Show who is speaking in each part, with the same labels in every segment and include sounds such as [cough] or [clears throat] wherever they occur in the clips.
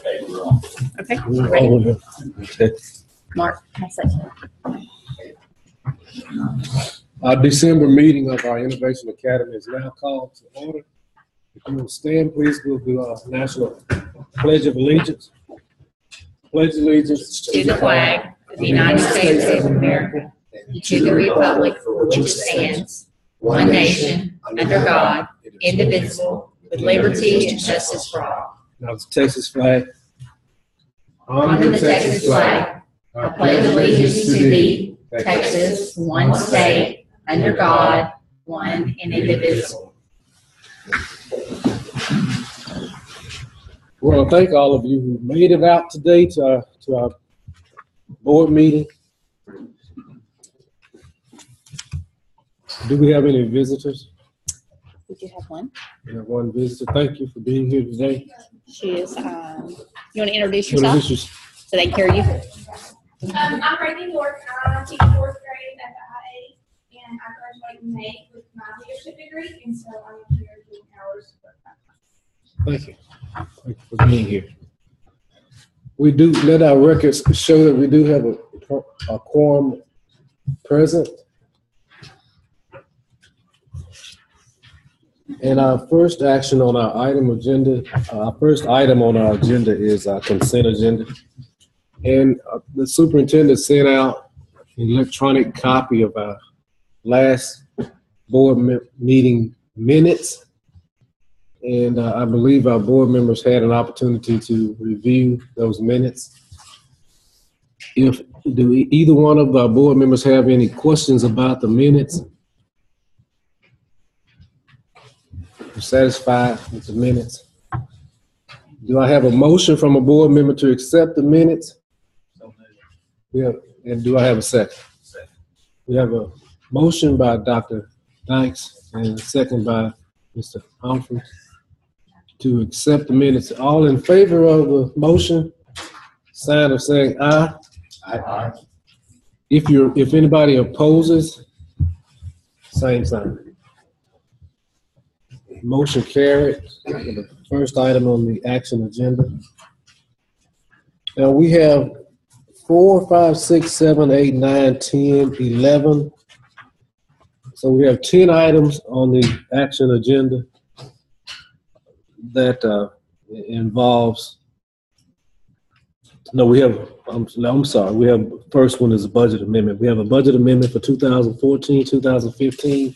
Speaker 1: Okay, we're on.
Speaker 2: Okay, ready?
Speaker 3: all here. Okay.
Speaker 2: Mark, pass that.
Speaker 3: Our December meeting of our Innovation Academy is now called to order. If you will stand, please, we'll do our national pledge of allegiance. Pledge allegiance.
Speaker 2: To the flag of the United States of America, and to the republic for which it stands, one nation, under God, indivisible, with liberty and justice for all.
Speaker 3: Now the Texas flag.
Speaker 2: Under the Texas flag, I pledge allegiance to thee, Texas, one state, under God, one and indivisible.
Speaker 3: We want to thank all of you who made it out today to our, to our board meeting. Do we have any visitors?
Speaker 2: We do have one.
Speaker 3: We have one visitor. Thank you for being here today.
Speaker 2: She is, um, you want to introduce yourself
Speaker 3: Introduce yourself.
Speaker 2: so they can hear you?
Speaker 4: Um, I'm Brittany York. I teach fourth grade at the IA, and I graduate in May with my leadership degree, and so I'm here doing hours. for.
Speaker 3: Thank you. Thank you for being here. We do, let our records show that we do have a, a quorum present. And our first action on our item agenda, our first item on our agenda is our consent agenda. And uh, the superintendent sent out an electronic copy of our last board me- meeting minutes. And uh, I believe our board members had an opportunity to review those minutes. If, do either one of our board members have any questions about the minutes? Satisfied with the minutes? Do I have a motion from a board member to accept the minutes? We have, and do I have a second? We have a motion by Dr. Dykes and a second by Mr. Humphrey to accept the minutes. All in favor of the motion, sign of saying aye. Aye. If you're, if anybody opposes, same sign. Motion carried. The First item on the action agenda. Now, we have four, five, six, seven, eight, nine, ten, eleven. So we have ten items on the action agenda that uh, involves, no, we have, I'm, I'm sorry, we have, first one is a budget amendment. We have a budget amendment for 2014, 2015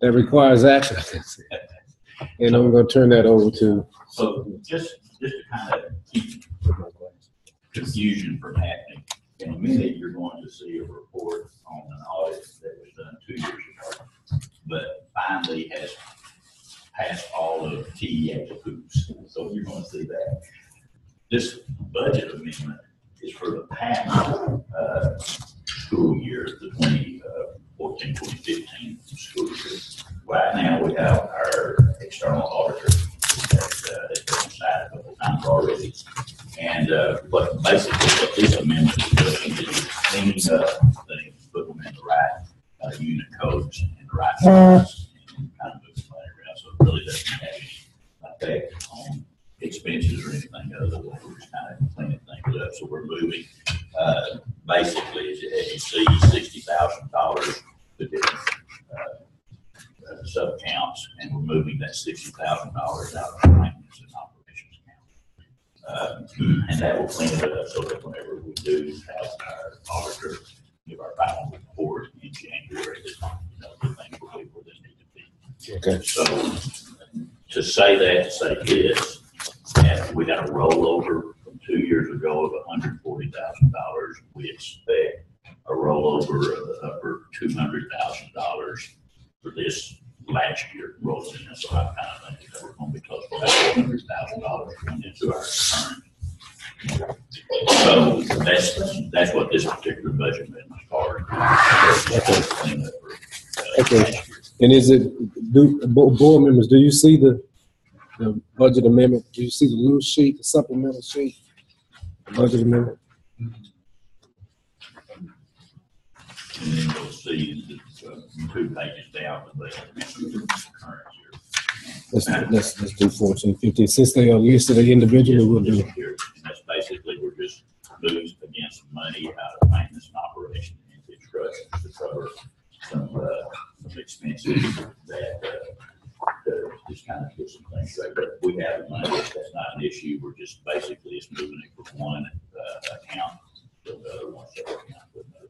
Speaker 3: that requires action. And I'm going to turn that over to.
Speaker 1: So just, just to kind of keep confusion from happening, in a minute, you're going to see a report on an audit that was done two years ago, but finally has passed all of TEA's hoops. So you're going to see that. This budget amendment is for the past, uh, school year, the 2014, 2015 school year. Right now, we have our external auditor that, uh, has been cited a couple times already. And, uh, but basically what this amendment is doing is cleaning up things, put them in the right, uh, unit codes and the right size and kind of moving money around. So it really doesn't have any effect on expenses or anything other than we're just kind of cleaning things up. So we're moving, uh, basically, as as you see, sixty thousand dollars to different, uh, uh, sub-accounts, and we're moving that sixty thousand dollars out of the maintenance and operations account. Uh, And that will clean it up so that whenever we do have our auditor give our final report in January, that, you know, the things will be where they need to be.
Speaker 3: Okay.
Speaker 1: So to say that, to say this, and we got a rollover from two years ago of hundred forty thousand dollars. We expect a rollover of the upper two hundred thousand dollars for this last year rolling in. So I kind of think that we're going to be close to that four hundred thousand dollars going into our current. So that's, that's what this particular budget amendment is for. Clean up for, uh,
Speaker 3: Okay.
Speaker 1: last year.
Speaker 3: And is it, do, bo- board members, do you see the, the budget amendment? Do you see the loose sheet, the supplemental sheet? The budget amendment?
Speaker 1: And then you'll see that, uh, two pages down, the budget amendment for the current year.
Speaker 3: Let's, let's, let's do fourteen, fifteen. Since they are listed individually, we'll do.
Speaker 1: And that's basically, we're just moving against money out of maintenance and operation into trust to cover some, uh, some expenses that, uh, just kind of some things straight. But we have money, that's not an issue. We're just basically, it's moving it from one, uh, account to one. another.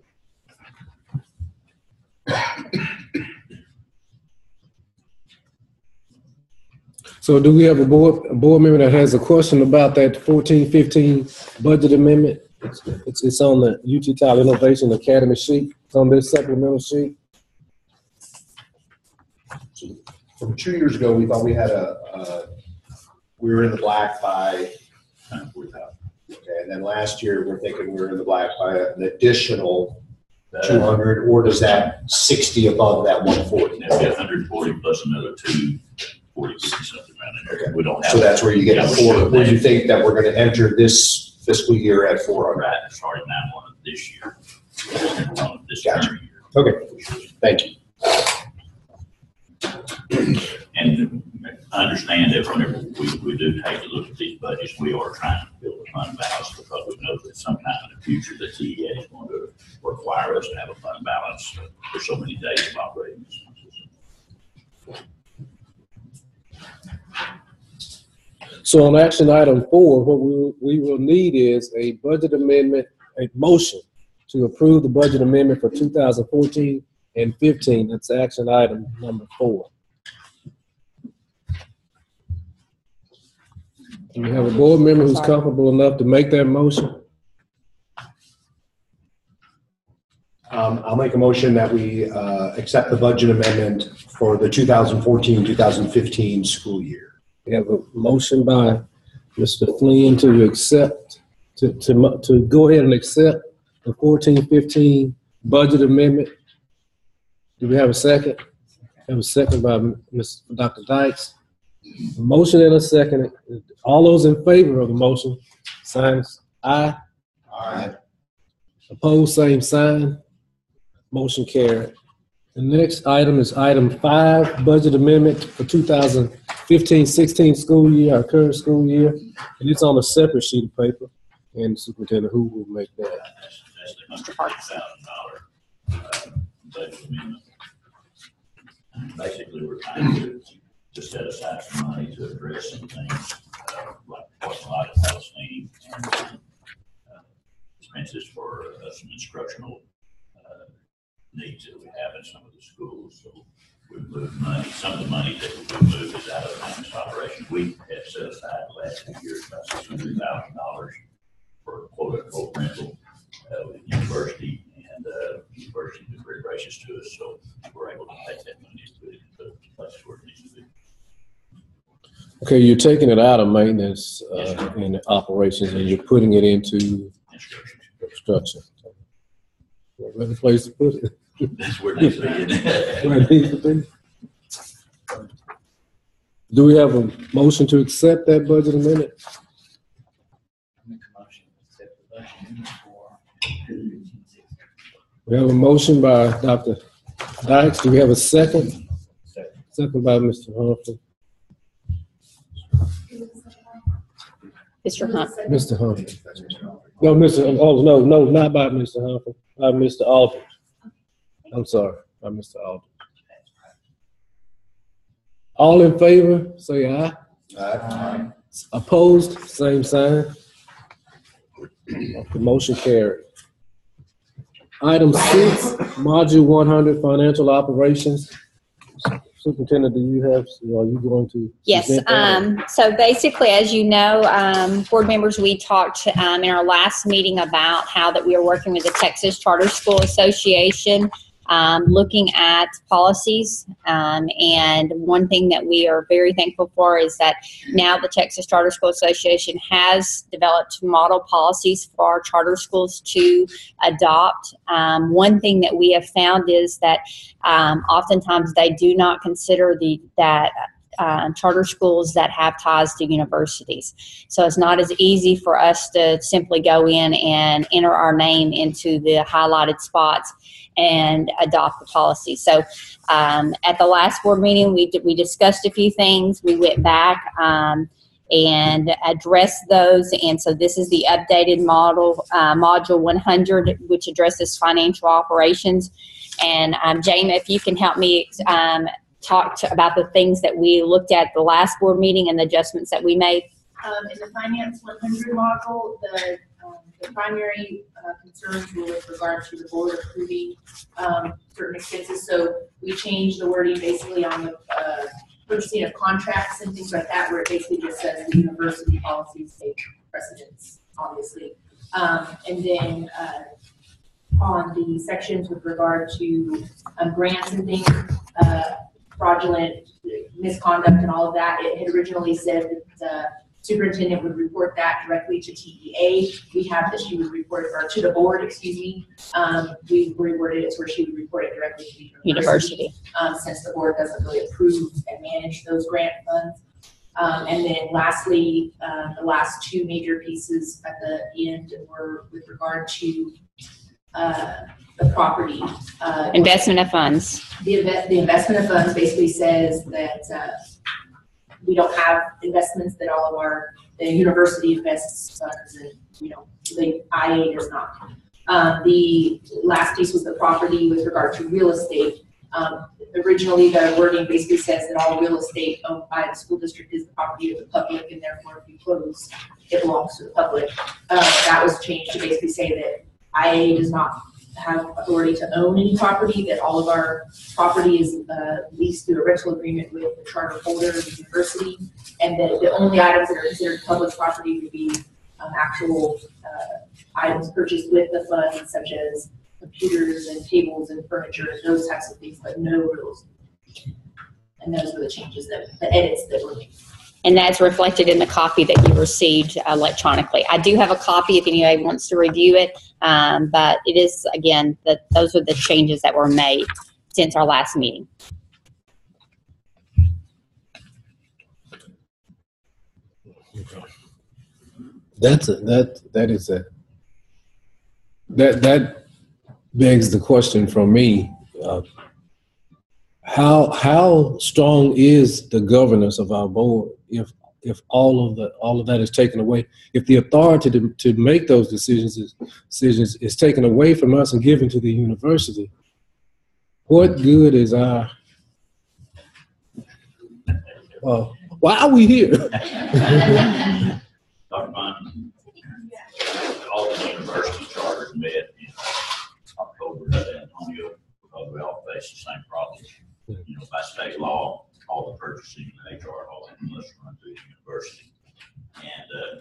Speaker 3: So do we have a board, a board member that has a question about that fourteen, fifteen budget amendment? It's, it's, on the UT Innovation Academy sheet. It's on this supplemental sheet.
Speaker 5: From two years ago, we thought we had a, uh, we were in the black by,
Speaker 1: worked out.
Speaker 5: okay, and then last year, we're thinking we were in the black by an additional two
Speaker 1: Uh,
Speaker 5: or does that sixty above that one forty?
Speaker 1: That'd be a hundred and forty plus another two forty, something around in there. We don't have.
Speaker 5: So that's where you get
Speaker 1: Yeah, we're
Speaker 5: four,
Speaker 1: still
Speaker 5: where you think that we're gonna enter this fiscal year at four hundred?
Speaker 1: Right, starting nine one of this year. One of This
Speaker 5: Gotcha.
Speaker 1: current year.
Speaker 5: Okay, thank you.
Speaker 1: And understand that whenever we, we do take a look at these budgets, we are trying to build a fund balance because we know that sometime in the future, the TEA is going to require us to have a fund balance for so many days of operating expenses.
Speaker 3: So on action item four, what we, we will need is a budget amendment, a motion to approve the budget amendment for two thousand fourteen and fifteen. That's action item number four. Do we have a board member who's comfortable enough to make that motion?
Speaker 5: Um, I'll make a motion that we, uh, accept the budget amendment for the 2014-2015 school year.
Speaker 3: We have a motion by Mr. Flynn to accept, to, to, mo- to go ahead and accept the fourteen fifteen budget amendment. Do we have a second? Have a second by Ms. Dr. Dykes. A Motion and a second. All those in favor of the motion, signs aye.
Speaker 5: Aye.
Speaker 3: Opposed, same sign. Motion carried. The next item is item five, budget amendment for 2015-16 school year, our current school year. And it's on a separate sheet of paper. And Superintendent Who will make that.
Speaker 1: That's, that's the hundred fifty thousand dollar, budget amendment. And Basically, we're trying to, to set aside some money to address some things, uh, like parking lot at Palestine and, uh, expenses for uh, some instructional, uh, needs that we have in some of the schools, so we moved money, some of the money that we moved is out of maintenance operation. We have set aside the last two years about six hundred thousand dollars for quote unquote rental uh, with the university, and, uh, university was very gracious to us, so we're able to take that money and put it into places where it needs.
Speaker 3: Okay, you're taking it out of maintenance, uh, and operations and you're putting it into construction. Better place to put it.
Speaker 1: That's where it needs to be. it? [laughs]
Speaker 3: Where it needs to be. Do we have a motion to accept that budget amendment?
Speaker 6: Make a motion to accept the budget amendment for
Speaker 3: We have a motion by Dr. Dykes. Do we have a second? Second by Mr. Humphrey.
Speaker 2: Mr. Hunt.
Speaker 3: Mr. Humphrey. No, Mr. Oh, no, no, not by Mr. Humphrey, by Mr. Aldridge. I'm sorry, by Mr. Aldridge. All in favor, say aye.
Speaker 5: Aye.
Speaker 3: Opposed, same sign. The motion carried. Item six, module one hundred, financial operations. Superintendent, do you have, are you going to?
Speaker 2: Yes,
Speaker 3: present that?
Speaker 2: um, so basically, as you know, um, board members, we talked, um, in our last meeting about how that we are working with the Texas Charter School Association, um, looking at policies. Um, and one thing that we are very thankful for is that now the Texas Charter School Association has developed model policies for our charter schools to adopt. Um, one thing that we have found is that um, oftentimes they do not consider the that uh, charter schools that have ties to universities. So it's not as easy for us to simply go in and enter our name into the highlighted spots and adopt the policy. So um, at the last board meeting, we, we discussed a few things. We went back um, and addressed those. And so this is the updated model, uh, module 100, which addresses financial operations. And um, Jamie, if you can help me um, talk to, about the things that we looked at the last board meeting and the adjustments that we made.
Speaker 7: Um, in the finance one hundred module, the, the primary, uh, concerns were with regard to the board approving, um, certain expenses. So we changed the wording basically on the, uh, purchasing of contracts and things like that, where it basically just says the university policies take precedence, obviously. Um, and then, uh, on the sections with regard to, um, grants and things, uh, fraudulent misconduct and all of that, it had originally said that the superintendent would report that directly to TEA. We have that she would report, or to the board, excuse me. Um, we reworded it to where she would report it directly to the university.
Speaker 2: University.
Speaker 7: Um, since the board doesn't really approve and manage those grant funds. Um, and then lastly, uh, the last two major pieces at the end were with regard to, uh, the property. uh,
Speaker 2: Investment of funds.
Speaker 7: the invest, the investment of funds basically says that, uh, we don't have investments that all of our, the university invests funds and, you know, the IA does not. Um, the last piece was the property with regard to real estate. Um, originally, the wording basically says that all real estate owned by the school district is the property of the public and therefore if you close, it belongs to the public. Uh, that was changed to basically say that IA does not have authority to own any property, that all of our property is uh, leased through a rental agreement with the charter holder of the university, and that the only items that are considered public property would be um, actual uh, items purchased with the funds, such as computers and tables and furniture and those types of things, but no rules. And those were the changes that, the edits that were made.
Speaker 2: And that's reflected in the copy that you received electronically. I do have a copy if anybody wants to review it. Um, but it is, again, that those are the changes that were made since our last meeting.
Speaker 3: That's a, that, that is a, that, that begs the question from me. uh, How, how strong is the governance of our board if, if all of the, all of that is taken away? If the authority to, to make those decisions is, decisions is taken away from us and given to the university, what good is our, uh, why are we here? [laughs]
Speaker 1: Dr. All the university charters met in October Antonio, because we all face the same problem. You know, by state law, all the purchasing and HR, must run through the university. And, uh,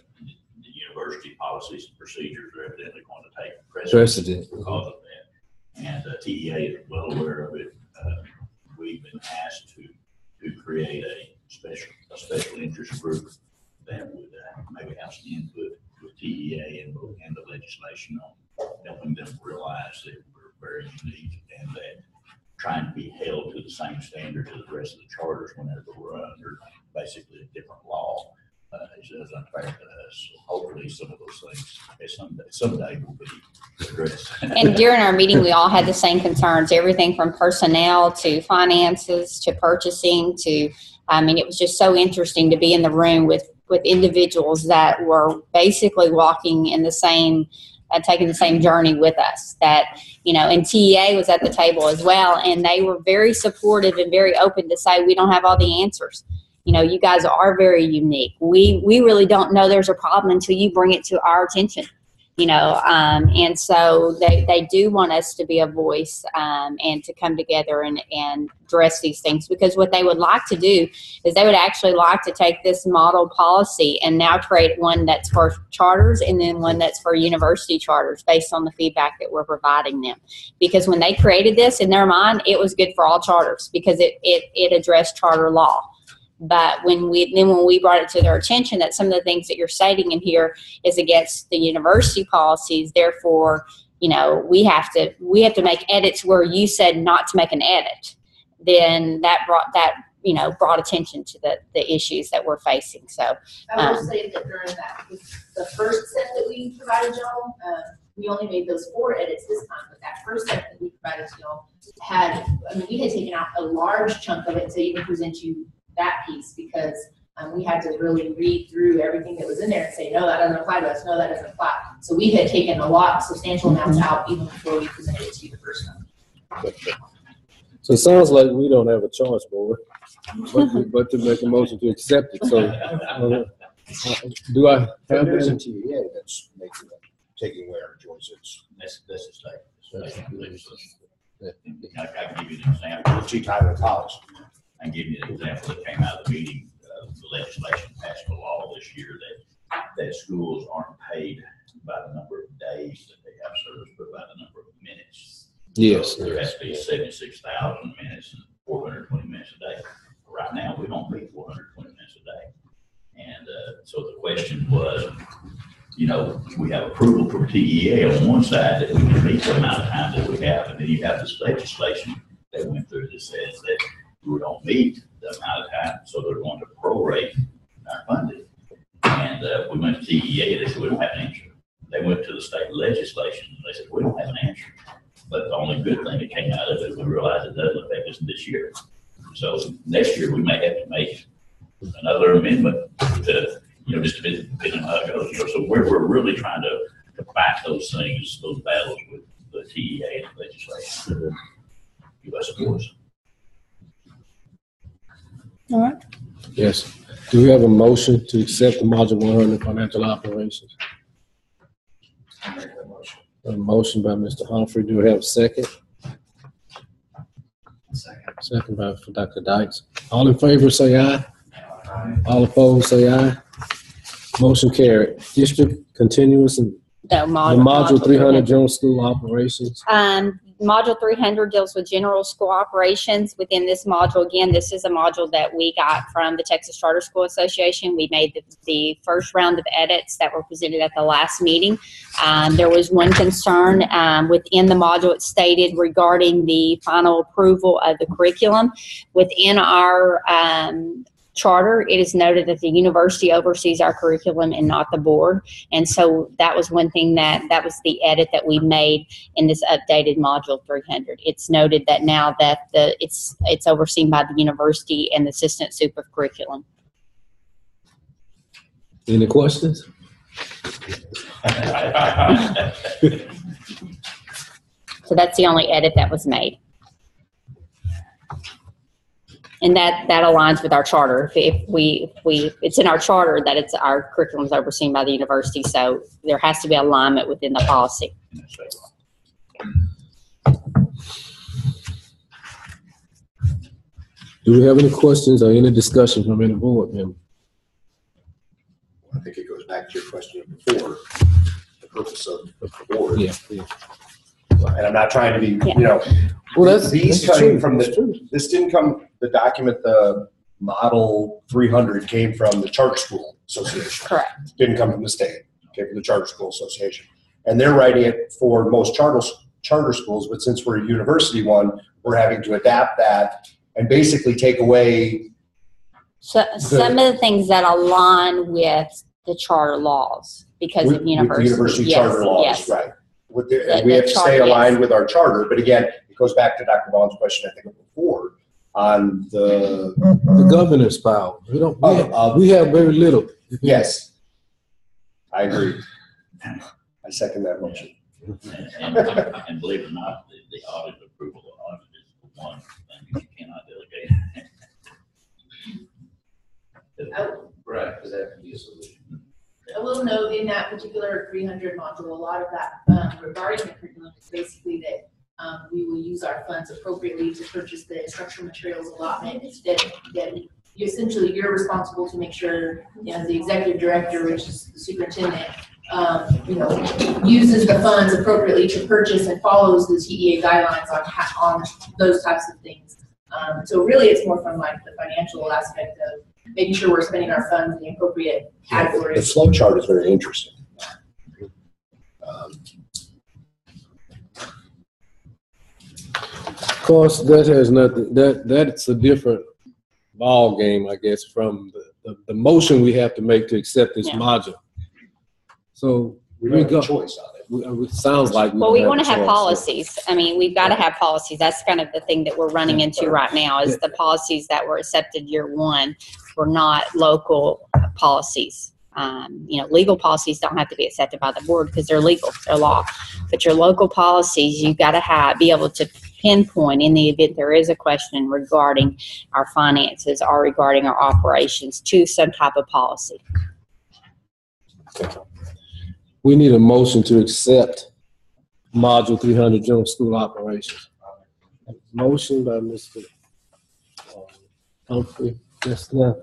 Speaker 1: the university policies and procedures are evidently going to take precedence
Speaker 3: Precedent.
Speaker 1: because of that. And uh, TEA is well aware of it. Uh, We've been asked to, to create a special, a special interest group that would uh, maybe have some input with TEA and, and the legislation on helping them realize that we're very unique and that trying to be held to the same standard as the rest of the charters whenever we're under basically a different law uh, is is unfair to us. Hopefully, some of those things, eh, someday, someday will be addressed.
Speaker 2: And [laughs] during our meeting, we all had the same concerns, everything from personnel to finances to purchasing to, I mean, it was just so interesting to be in the room with, with individuals that were basically walking in the same, taking the same journey with us. That, you know, and TEA was at the table as well, and they were very supportive and very open to say, we don't have all the answers. You know, you guys are very unique. We, we really don't know there's a problem until you bring it to our attention you know um, and so they, they do want us to be a voice um, and to come together and, and address these things because what they would like to do is they would actually like to take this model policy and now create one that's for charters and then one that's for university charters based on the feedback that we're providing them. Because when they created this in their mind it was good for all charters because it, it, it addressed charter law but when we then when we brought it to their attention that some of the things that you're citing in here is against the university policies therefore you know we have to we have to make edits where you said not to make an edit then that brought that you know, brought attention to the, the issues that we're facing. So,
Speaker 7: I will
Speaker 2: Um,
Speaker 7: say that during that, the first set that we provided y'all, uh, we only made those four edits this time, but that first set that we provided to y'all had, I mean, we had taken out a large chunk of it to even present you that piece because um, we had to really read through everything that was in there and say, no, that doesn't apply to us, no, that doesn't apply. So we had taken a lot, substantial amounts out even before we presented it to you the first time.
Speaker 3: So it sounds like we don't have a choice, board, but, to- but to make a motion to accept it, so. uh, Do I have
Speaker 5: There's a
Speaker 3: that?
Speaker 5: TEA that's making, it- taking away our choice. It's
Speaker 1: That's, that's a state. state legislation. I, I can give you an example.
Speaker 5: T. Tyler College.
Speaker 1: I can give you an example that came out of the meeting, uh, the legislation passed a law this year that, that schools aren't paid by the number of days that they have service, but by the number of minutes.
Speaker 3: Yes.
Speaker 1: So There has to be seventy-six thousand minutes and four hundred twenty minutes a day. Right now, we don't meet four hundred twenty minutes a day. And, uh, so the question was, you know, we have approval from TEA on one side that we can meet the amount of time that we have, and then you have this legislation that went through that says that we don't meet the amount of time, so they're going to prorate our funding. And, uh, we went to TEA, they said, we don't have an answer. They went to the state legislation, and they said, we don't have an answer. But the only good thing that came out of it, we realized it doesn't affect us this year. So next year, we may have to make another amendment to, you know, just depending depending on how it goes, you know, so we're, we're really trying to, to fight those things, those battles with the TEA and legislation. Give us a voice.
Speaker 3: Yes. Do we have a motion to accept the module one hundred financial operations?
Speaker 5: I make that motion.
Speaker 3: A motion by Mr. Humphrey. Do we have a second?
Speaker 6: Second.
Speaker 3: Second by Dr. Dykes. All in favor, say aye. All opposed, say aye. Motion carried. District continuous and
Speaker 2: the
Speaker 3: the
Speaker 2: module.
Speaker 3: module three hundred general school operations.
Speaker 2: Um, module three hundred deals with general school operations. Within this module, again, this is a module that we got from the Texas Charter School Association. We made the, the first round of edits that were presented at the last meeting. Um, there was one concern, um, within the module it stated regarding the final approval of the curriculum. Within our, um, charter, it is noted that the university oversees our curriculum and not the board. And so that was one thing that, that was the edit that we made in this updated module 300. It's noted that now that the, it's, it's overseen by the university and the assistant supe of curriculum.
Speaker 3: Any questions? [laughs]
Speaker 2: So that's the only edit that was made. And that, that aligns with our charter. If- If we, if we, it's in our charter that it's, our curriculum is overseen by the university, so there has to be alignment within the policy.
Speaker 3: Do we have any questions or any discussion from any board member?
Speaker 5: I think it goes back to your question before, the purpose of the board.
Speaker 3: Yeah, yeah.
Speaker 5: And I'm not trying to be,
Speaker 2: Yeah.
Speaker 5: you know,
Speaker 3: Well, that's,
Speaker 5: These
Speaker 3: that's
Speaker 5: came
Speaker 3: true.
Speaker 5: from the- this didn't come, the document, the model three hundred came from the Charter School Association.
Speaker 2: Correct.
Speaker 5: Didn't come from the state, came from the Charter School Association. And they're writing it for most charter, charter schools, but since we're a university one, we're having to adapt that and basically take away,
Speaker 2: So some of the things that align with the charter laws because
Speaker 5: with
Speaker 2: of
Speaker 5: with the
Speaker 2: university.
Speaker 5: university
Speaker 2: Yes,
Speaker 5: charter laws,
Speaker 2: yes.
Speaker 5: right? With the,
Speaker 2: The-
Speaker 5: and we have to stay
Speaker 2: charter, yes.
Speaker 5: aligned with our charter, but again, it goes back to Dr. Vaughn's question, I think before, on the,
Speaker 3: The governor's power. We don't, we
Speaker 5: Of-
Speaker 3: have,
Speaker 5: of-
Speaker 3: we have very little.
Speaker 5: yes. I agree. I second that motion.
Speaker 1: And, and- and believe it or not, the, the audit approval of audit is the one thing that you cannot delegate.
Speaker 7: Oh,
Speaker 6: Right, because that can be a solution.
Speaker 7: I will note in that particular three hundred module, a lot of that, um, regarding the curriculum is basically that, um, we will use our funds appropriately to purchase the instructional materials allotment, that, that you essentially, you're responsible to make sure, you know, the executive director, which is the superintendent, um, you know, uses the funds appropriately to purchase and follows the TEA guidelines on, on those types of things. Um, so really, it's more from like the financial aspect of making sure we're spending our funds in the appropriate
Speaker 5: The
Speaker 7: categories.
Speaker 5: flow chart is very interesting. Um,
Speaker 3: Of course, that has nothing, that, that's a different ball game, I guess, from the, the, the motion we have to make to accept this
Speaker 2: Yeah.
Speaker 3: module. So,
Speaker 5: We don't have
Speaker 3: go-
Speaker 5: a choice on it.
Speaker 3: sounds like.
Speaker 2: Well, we want to have policies. I mean, we've got to have policies. That's kind of the thing that we're running into right now is the policies that were accepted year one were not local policies. Um, you know, legal policies don't have to be accepted by the board because they're legal, they're law. But your local policies, you've got to have, be able to pinpoint in the event there is a question regarding our finances or regarding our operations to some type of policy.
Speaker 3: We need a motion to accept module three hundred general school operations. Motion by Mr. uh, Humphrey, Mr.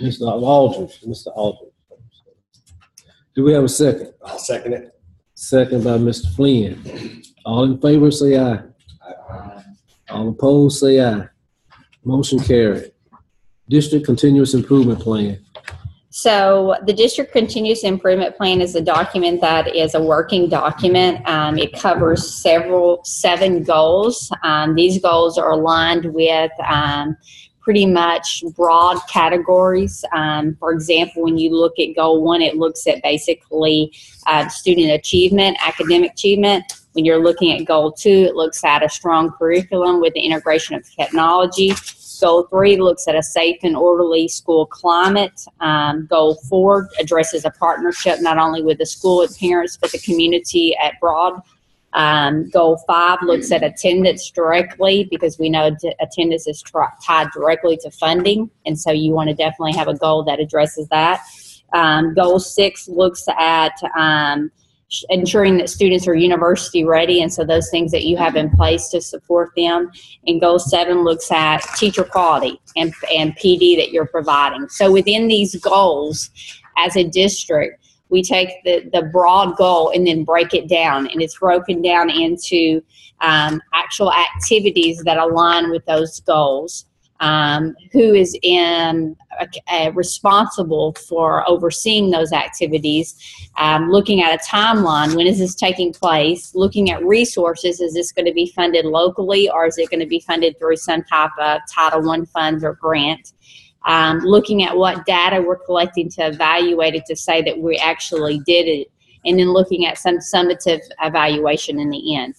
Speaker 3: Mr. Aldridge, Mr. Aldridge. Do we have a second?
Speaker 5: I'll second it.
Speaker 3: Second by Mr. Flynn. All in favor, say aye. All opposed, say aye. Motion carried. District Continuous Improvement Plan.
Speaker 2: So the district continuous improvement plan is a document that is a working document. Um, it covers several, seven goals. Um, these goals are aligned with, um, pretty much broad categories. Um, for example, when you look at goal one, it looks at basically, uh, student achievement, academic achievement. When you're looking at goal two, it looks at a strong curriculum with the integration of technology. Goal three looks at a safe and orderly school climate. Um, goal four addresses a partnership not only with the school and parents, but the community at broad. Um, goal five looks at attendance directly because we know t- attendance is tied directly to funding. And so you want to definitely have a goal that addresses that. Um, goal six looks at um, ensuring that students are university ready. And so those things that you have in place to support them. And goal seven looks at teacher quality and, and PD that you're providing. So within these goals, as a district, we take the, the broad goal and then break it down. And it's broken down into um, actual activities that align with those goals. Um, who is in responsible for overseeing those activities um, looking at a timeline when is this taking place looking at resources is this going to be funded locally or is it going to be funded through some type of title one funds or grant? Um, looking at what data we're collecting to evaluate it to say that we actually did it and then looking at some summative evaluation in the end.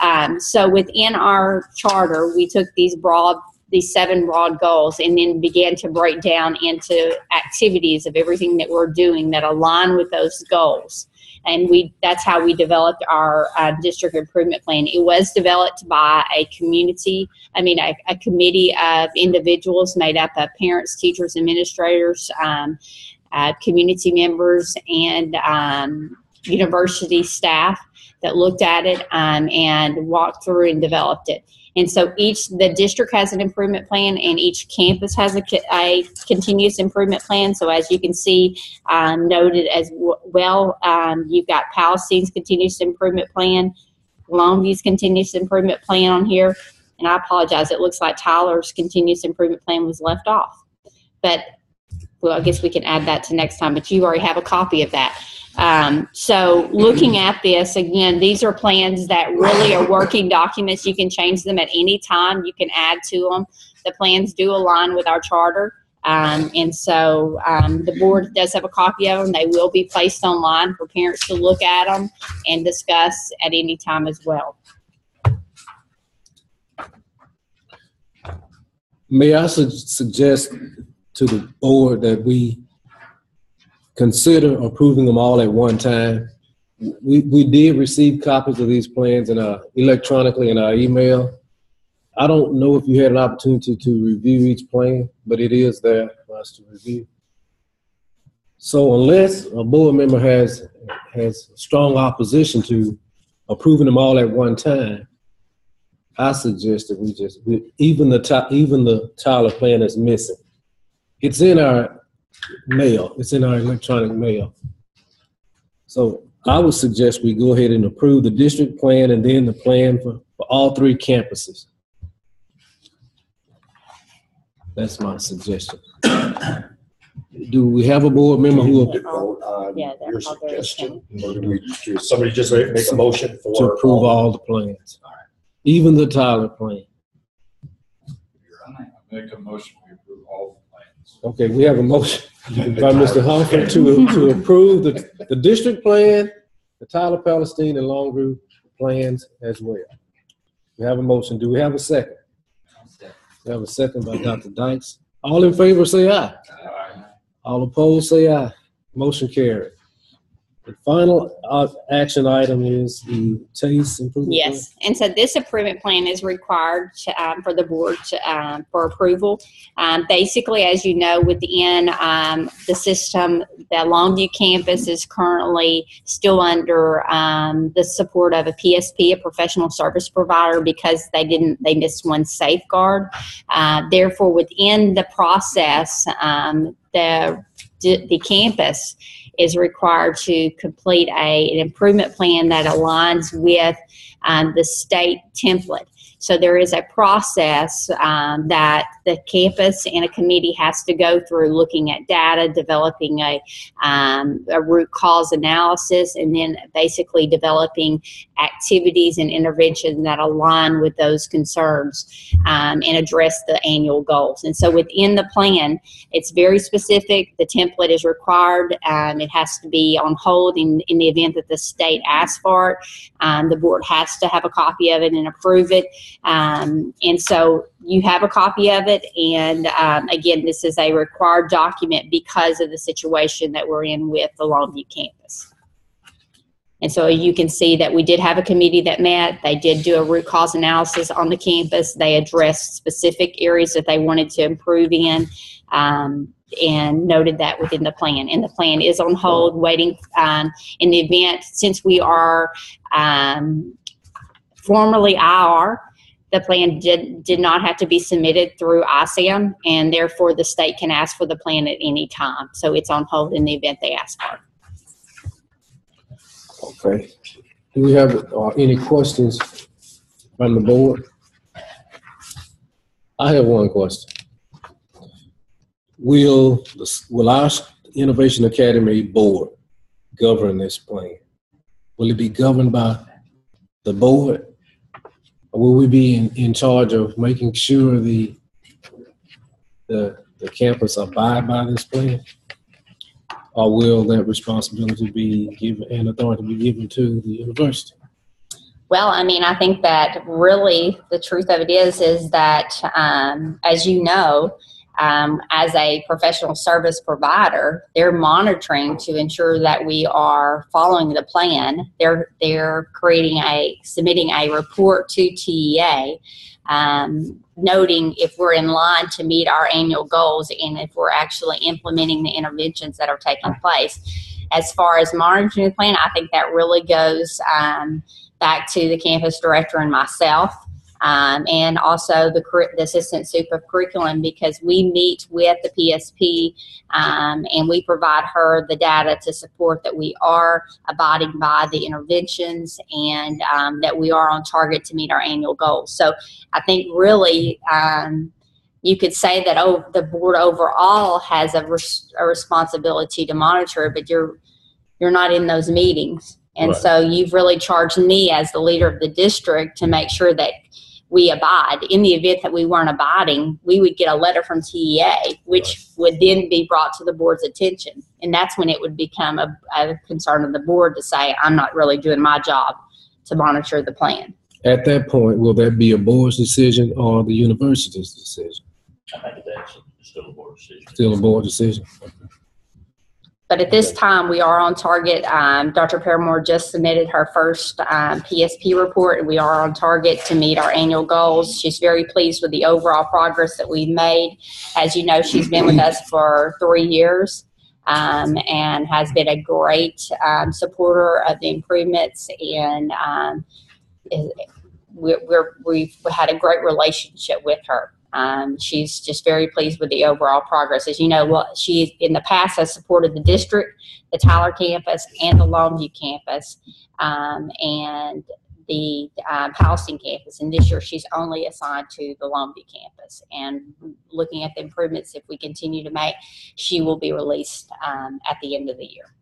Speaker 2: Um, so within our charter we took these broad these seven broad goals and then began to break down into activities of everything that we're doing that align with those goals. And we that's how we developed our uh, district improvement plan. It was developed by a community i mean a, a committee of individuals made up of parents teachers administrators um, uh, community members and um, university staff that looked at it um, and walked through and developed it and so each, the district has an improvement plan and each campus has a, a continuous improvement plan. So as you can see, um, noted as w- well, um, you've got Palestine's continuous improvement plan, Longview's continuous improvement plan on here. And I apologize, it looks like Tyler's continuous improvement plan was left off. But, well, I guess we can add that to next time, but you already have a copy of that. Um, so looking at this, again, these are plans that really are working documents. You can change them at any time. You can add to them. The plans do align with our charter. Um, and so um, the board does have a copy of them. They will be placed online for parents to look at them and discuss at any time as well.
Speaker 3: May I su- suggest to the board that we consider approving them all at one time? We, we did receive copies of these plans in our, electronically in our email. I don't know if you had an opportunity to review each plan, but it is there for us to review. So unless a board member has, has strong opposition to approving them all at one time, I suggest that we just, we- even the, Ty- even the Tyler plan is missing. It's in our mail, it's in our electronic mail. So I would suggest we go ahead and approve the district plan and then the plan for, for all three campuses. That's my suggestion. Do we have a board member who will
Speaker 5: vote on
Speaker 2: Yeah, they're
Speaker 5: your
Speaker 2: all very
Speaker 5: suggestion? Or do we, should somebody just make a motion for?
Speaker 3: to approve all the plans? Even the Tyler plan.
Speaker 8: I make a motion, we approve all
Speaker 3: Okay, we have a motion by Mr. Humphrey to, to approve the, the district plan, the Tyler Palestine and Longview plans as well. We have a motion. Do we have a second? We have a second by Dr. Dykes. All in favor, say aye. All opposed, say aye. Motion carried. The final, uh, action item is the TASTE improvement. plan.
Speaker 2: Yes, and so this improvement plan is required to, um, for the board to, um, for approval. Um, basically, as you know, within, um, the system, the Longview campus is currently still under, um, the support of a PSP, a professional service provider, because they didn't, they missed one safeguard. Uh, therefore, within the process, um, the, the campus is required to complete a, an improvement plan that aligns with um, the state template. So there is a process um, that the campus and a committee has to go through looking at data, developing a, um, a root cause analysis, and then basically developing activities and interventions that align with those concerns um, and address the annual goals. And so within the plan, it's very specific. The template is required. Um, it has to be on hold in, in the event that the state asks for it. Um, the board has to have a copy of it and approve it. Um, and so you have a copy of it. And um, again, this is a required document because of the situation that we're in with the Longview campus. And so you can see that we did have a committee that met. They did do a root cause analysis on the campus. They addressed specific areas that they wanted to improve in um, and noted that within the plan. And the plan is on hold, waiting um, in the event, since we are um, formally IR, the plan did, did not have to be submitted through ISAM, and therefore the state can ask for the plan at any time. So it's on hold in the event they ask for it.
Speaker 3: Okay. Do we have, uh, any questions from the board? I have one question. Will, will our Innovation Academy Board govern this plan? Will it be governed by the board? Or will we be in, in charge of making sure the, the, the campus abide by this plan? Or will that responsibility be given and authority be given to the university?
Speaker 2: Well, I mean, I think that really the truth of it is, is that, um, as you know, um, as a professional service provider, they're monitoring to ensure that we are following the plan. They're they're creating a submitting a report to TEA, um, noting if we're in line to meet our annual goals and if we're actually implementing the interventions that are taking place. As far as monitoring the plan, I think that really goes um, back to the campus director and myself um, and also the, the assistant supe of curriculum because we meet with the PSP um, and we provide her the data to support that we are abiding by the interventions and um, that we are on target to meet our annual goals. So I think really um, you could say that oh, the board overall has a, res- a responsibility to monitor, but you're you're not in those meetings. And
Speaker 3: Right.
Speaker 2: so you've really charged me as the leader of the district to make sure that we abide. In the event that we weren't abiding, we would get a letter from TEA, which would then be brought to the board's attention. And that's when it would become a, a concern of the board to say, I'm not really doing my job to monitor the plan.
Speaker 3: At that point, will that be a board's decision or the university's decision?
Speaker 1: I think that's still a board decision.
Speaker 3: Still a board decision?
Speaker 2: But at this time, we are on target. Um, Dr. Paramore just submitted her first um, PSP report, and we are on target to meet our annual goals. She's very pleased with the overall progress that we've made. As you know, she's been with us [clears throat] for three years um, and has been a great um, supporter of the improvements. And um, we're, we're, we've had a great relationship with her. Um, she's just very pleased with the overall progress. As you know, well, she in the past has supported the district, the Tyler campus, and the Longview campus, um, and the uh, Palestine campus. And this year, she's only assigned to the Longview campus. And looking at the improvements, if we continue to make, she will be released um, at the end of the year.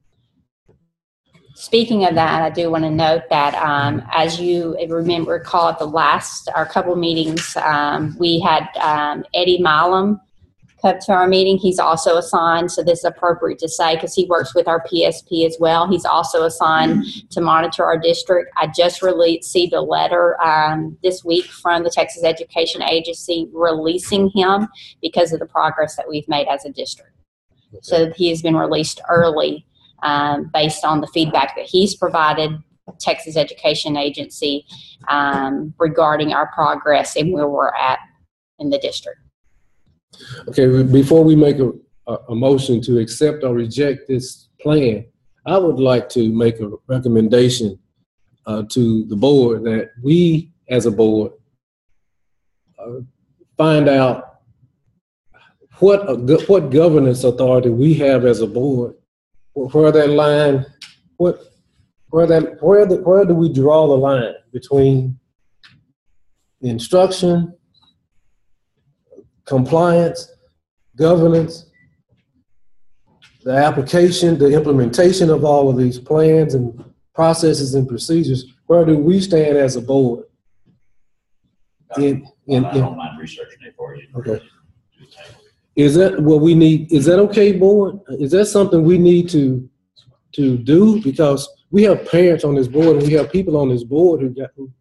Speaker 2: Speaking of that, I do want to note that um, as you remember, recall at the last, our couple meetings, um, we had um, Eddie Milam come to our meeting. He's also assigned, so this is appropriate to say because he works with our PSP as well. He's also assigned to monitor our district. I just received a letter um, this week from the Texas Education Agency releasing him because of the progress that we've made as a district. So he has been released early um, based on the feedback that he's provided Texas Education Agency um, regarding our progress and where we're at in the district.
Speaker 3: Okay, before we make a, a, motion to accept or reject this plan, I would like to make a recommendation uh, to the board that we, as a board, uh, find out what, go- what governance authority we have as a board, where that line, what, where that, where the, where do we draw the line between instruction, compliance, governance, the application, the implementation of all of these plans and processes and procedures, where do we stand as a board? In, in,
Speaker 1: I
Speaker 3: in,
Speaker 1: don't mind researching it for you.
Speaker 3: Okay. Is that what we need, is that okay, board? Is that something we need to, to do? Because we have parents on this board and we have people on this board who got, who,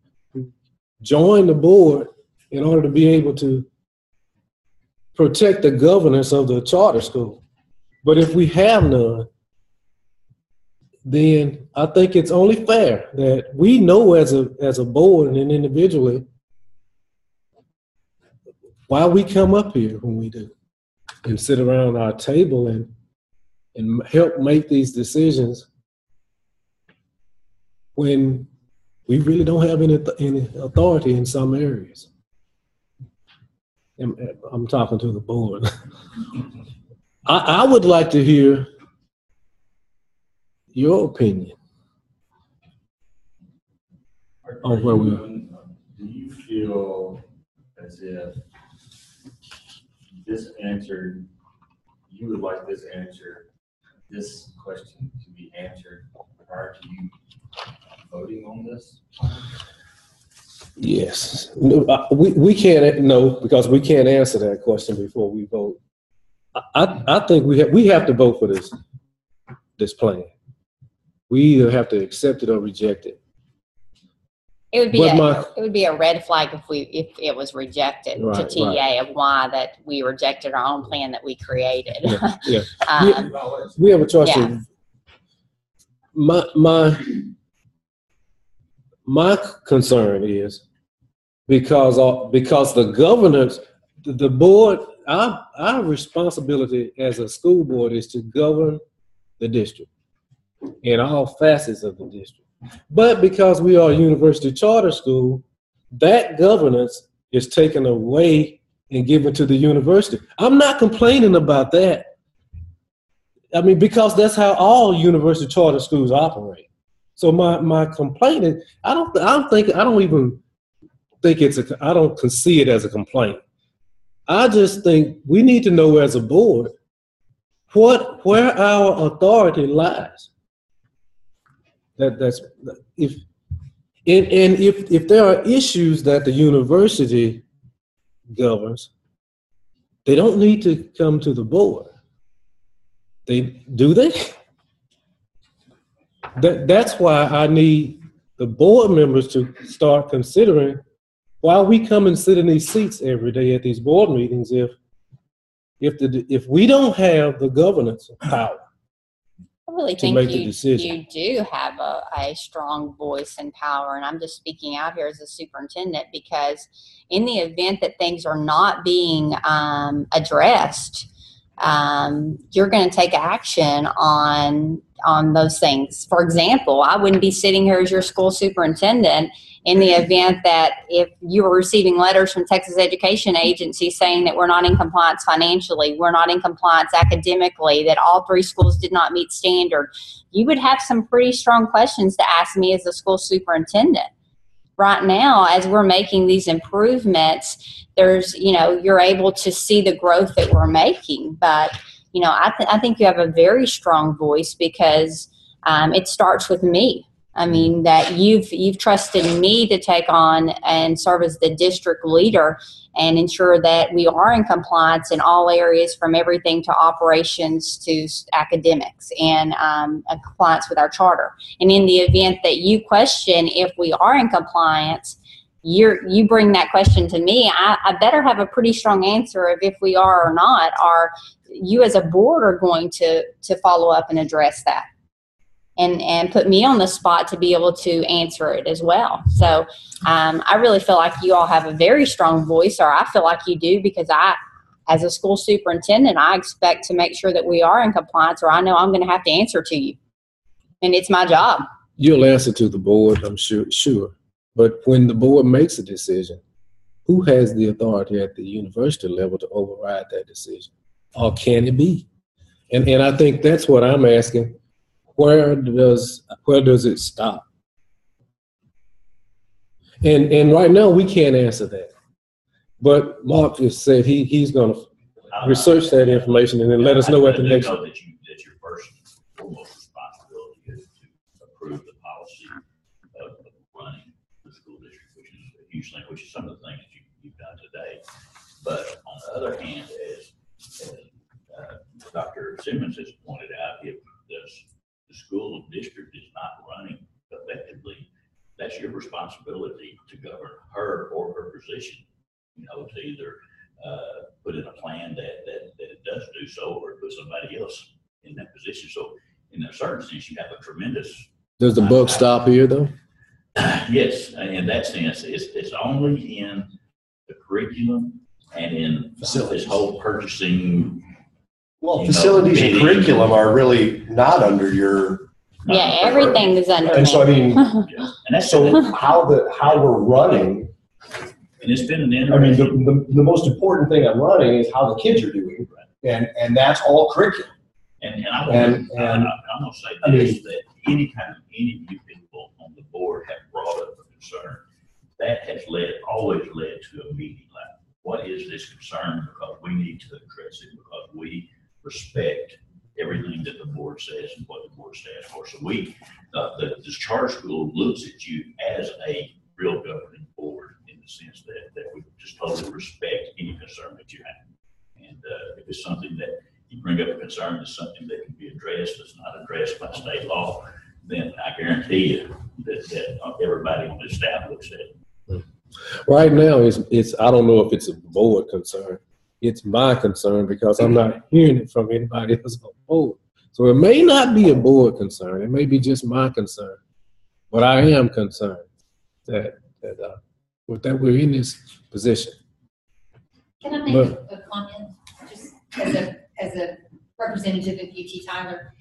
Speaker 3: joined the board in order to be able to protect the governance of the charter school. But if we have none, then I think it's only fair that we know as a as a board and individually why we come up here when we do and sit around our table and and help make these decisions when we really don't have any, any authority in some areas. I'm, I'm talking to the board. [laughs] I, I would like to hear your opinion. on where we are.
Speaker 8: Do you feel as if this answer, you would like this answer, this question to be answered prior to you voting on this?
Speaker 3: Yes. No, we, we can't, no, because we can't answer that question before we vote. I, I, I think we have, we have to vote for this, this plan. We either have to accept it or reject it.
Speaker 2: It would be
Speaker 3: But
Speaker 2: a,
Speaker 3: my-
Speaker 2: it would be a red flag if we if it was rejected to
Speaker 3: Right,
Speaker 2: TA of why that we rejected our own plan that we created.
Speaker 3: Yeah, [laughs] yeah.
Speaker 2: um,
Speaker 3: We have a choice
Speaker 2: Yeah.
Speaker 3: of, my, my, my concern is because, of- because the governance, the, the board, our, our responsibility as a school board is to govern the district in all facets of the district. But because we are a university charter school, that governance is taken away and given to the university. I'm not complaining about that. I mean, because that's how all university charter schools operate. So my my complaint is, I don't I don't think I don't even think it's a I don't see it as a complaint. I just think we need to know as a board what where our authority lies. That that's if and, and if if there are issues that the university governs, they don't need to come to the board. They do they? That that's why I need the board members to start considering why we come and sit in these seats every day at these board meetings if if the if we don't have the governance power.
Speaker 2: I really think you, you do have a, a strong voice and power. And I'm just speaking out here as a superintendent because, in the event that things are not being um, addressed, um, you're going to take action on on those things. For example, I wouldn't be sitting here as your school superintendent in the event that if you were receiving letters from Texas Education Agency saying that we're not in compliance financially, we're not in compliance academically, that all three schools did not meet standard, you would have some pretty strong questions to ask me as a school superintendent. Right now, as we're making these improvements, there's, you know, you're able to see the growth that we're making. But, you know, I, th- I think you have a very strong voice because um, it starts with me. I mean, that you've, you've trusted me to take on and serve as the district leader and ensure that we are in compliance in all areas from everything to operations to academics and um, and compliance with our charter. And in the event that you question if we are in compliance, you're, you bring that question to me, I, I better have a pretty strong answer of if we are or not, are you as a board are going to, to follow up and address that. And, and put me on the spot to be able to answer it as well. So um, I really feel like you all have a very strong voice, or I feel like you do, because I, as a school superintendent, I expect to make sure that we are in compliance, or I know I'm going to have to answer to you. And it's my job.
Speaker 3: You'll answer to the board, I'm sure, sure. But when the board makes a decision, who has the authority at the university level to override that decision? Or can it be? And, and I think that's what I'm asking. Where does, where does it stop? And, and right now, we can't answer that. But Mark just said he, he's gonna research that information and then let us know at the next.
Speaker 1: know that you, that your first and foremost responsibility is to approve the policy of of running the school district, which is a huge thing, which is some of the things that you, you've done today. But on the other hand, as, as, uh, Dr. Simmons has pointed out, if the, s- the school district is not running effectively, that's your responsibility to govern her or her position. You know, to either, uh, put in a plan that, that, that it does do so, or put somebody else in that position. So in a certain sense, you have a tremendous,
Speaker 3: Does the buck stop here though? [clears throat]
Speaker 1: yes, in that sense, it's, it's only in the curriculum and in this
Speaker 5: Facilities.
Speaker 1: whole purchasing.
Speaker 5: Well,
Speaker 1: you know,
Speaker 5: facilities and
Speaker 1: bidding.
Speaker 5: curriculum are really not under your,
Speaker 2: Yeah, everything is under
Speaker 5: and so I
Speaker 2: me.
Speaker 5: mean, [laughs]
Speaker 1: And that's,
Speaker 5: so
Speaker 1: and
Speaker 5: how the, how we're running, and
Speaker 1: it's been an
Speaker 5: I mean, the,
Speaker 1: interesting.
Speaker 5: the, the most important thing I'm running is how the kids are doing. And, and that's all curriculum.
Speaker 1: And, and I
Speaker 5: And-
Speaker 1: want to, I'm
Speaker 5: and-
Speaker 1: gonna say
Speaker 5: I
Speaker 1: this, that any time, any of you people on the board have brought up a concern, that has led, always led to a meeting like, what is this concern? Because we need to address it, because we respect everything that the board says and what the board stands for. So we, uh, the, this charter school looks at you as a real governing board in the sense that, that we just totally respect any concern that you have. And, uh, if it's something that you bring up a concern, it's something that can be addressed, that's not addressed by state law, then I guarantee you that, that everybody on this staff looks at.
Speaker 3: Right now, it's, it's, I don't know if it's a board concern. It's my concern because I'm not hearing it from anybody else on board. So it may not be a board concern. It may be just my concern. But I am concerned that, that, uh, with that we're in this position.
Speaker 9: Can I make
Speaker 3: But-
Speaker 9: a comment, just as a, as a representative of UT Tyler?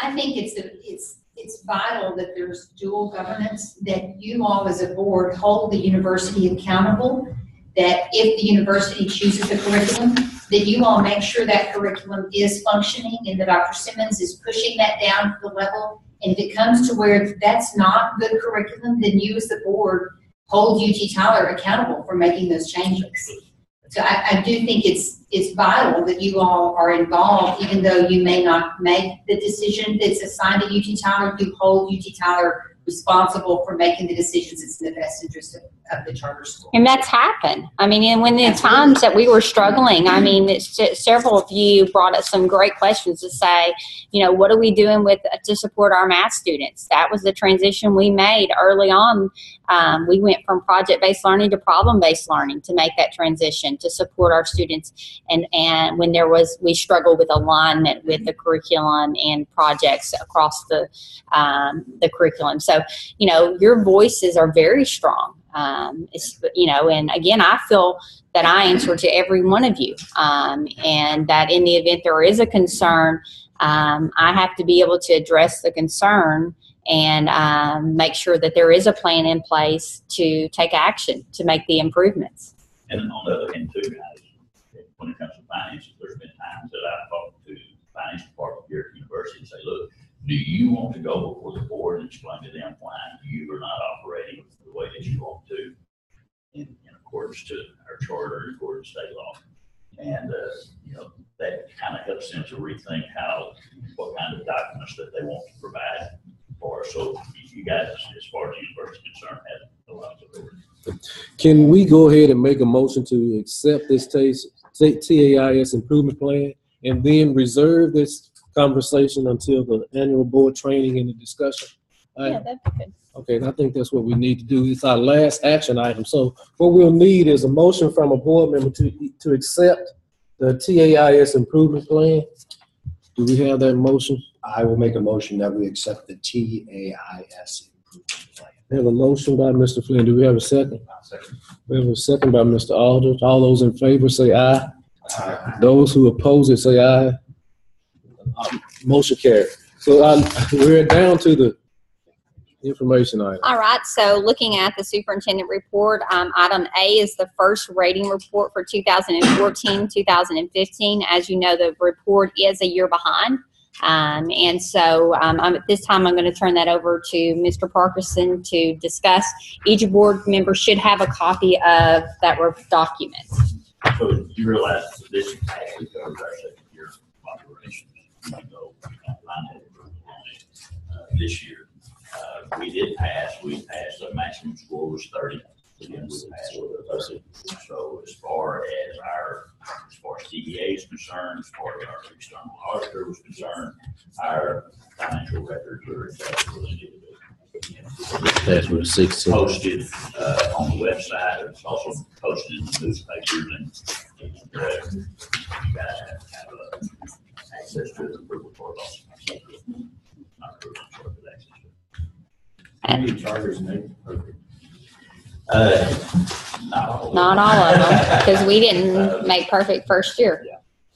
Speaker 9: I I think it's, a- it's, it's vital that there's dual governance, that you all as a board hold the university accountable, that if the university chooses a curriculum, that you all make sure that curriculum is functioning and that Dr. Simmons is pushing that down to the level. And if it comes to where that's not good curriculum, then you as the board hold UT Tyler accountable for making those changes. So I, I do think it's, it's vital that you all are involved, even though you may not make the decision that's assigned to UT Tyler, you hold UT Tyler responsible for making the decisions that's in the best interest of, of the charter school.
Speaker 2: And that's happened. I mean, and when the times that we were struggling, I mean, it's several of you brought us some great questions to say, you know, what are we doing with to support our math students? That was the transition we made early on. Um, we went from project-based learning to problem-based learning to make that transition to support our students. And and when there was, we struggled with alignment with the curriculum and projects across the um, the curriculum. So you know, your voices are very strong. Um, it's, you know, and again, I feel that I answer to every one of you, um, and that in the event there is a concern, um, I have to be able to address the concern and um, make sure that there is a plan in place to take action to make the improvements.
Speaker 1: And on the other hand too, when it comes to finances, there's been times that I've talked to the finance department here at the university and say, look, do you want to go before the board and explain to them why you are not operating the way that you want to in, in accordance to our charter, in accordance to state law? And, uh, you know, that kind of helps them to rethink how, what kind of documents that they want to provide for. So you guys, as far as the university is concerned, have a lot of authority.
Speaker 3: Can we go ahead and make a motion to accept this TAIS improvement plan and then reserve this conversation until the annual board training and the discussion?
Speaker 2: Yeah, that'd be good.
Speaker 3: Okay, and I think that's what we need to do. It's our last action item. So what we'll need is a motion from a board member to, to accept the TAIS improvement plan. Do we have that motion?
Speaker 5: I will make a motion that we accept the TAIS improvement plan.
Speaker 3: We have a motion by Mr. Flynn. Do we have a second? We have a second by Mr. Aldridge. All those in favor say aye. Those who oppose it say aye. Uh, Motion carried. So uh, [laughs] we're down to the information item.
Speaker 2: All right, so looking at the superintendent report, um, item A is the first rating report for 2014, 2015. As you know, the report is a year behind. Um, and so, um, I'm, at this time, I'm going to turn that over to Mr. Parkinson to discuss. Each board member should have a copy of that document.
Speaker 1: So you realize that this actually covers our second year of operations, even though got line item approval on it, uh, this year. Uh, we did pass, we passed, the maximum score was thirty. Again, we passed with a thirty. So as far as our, as far as TEA is concerned, as far as our external auditor was concerned, our financial records are exactly
Speaker 3: That's with sixteen.
Speaker 1: posted uh, on the website, it's also posted in the newspapers and and, uh, you guys have have uh, access to the. Not all.
Speaker 2: Of them, because we didn't make perfect first year.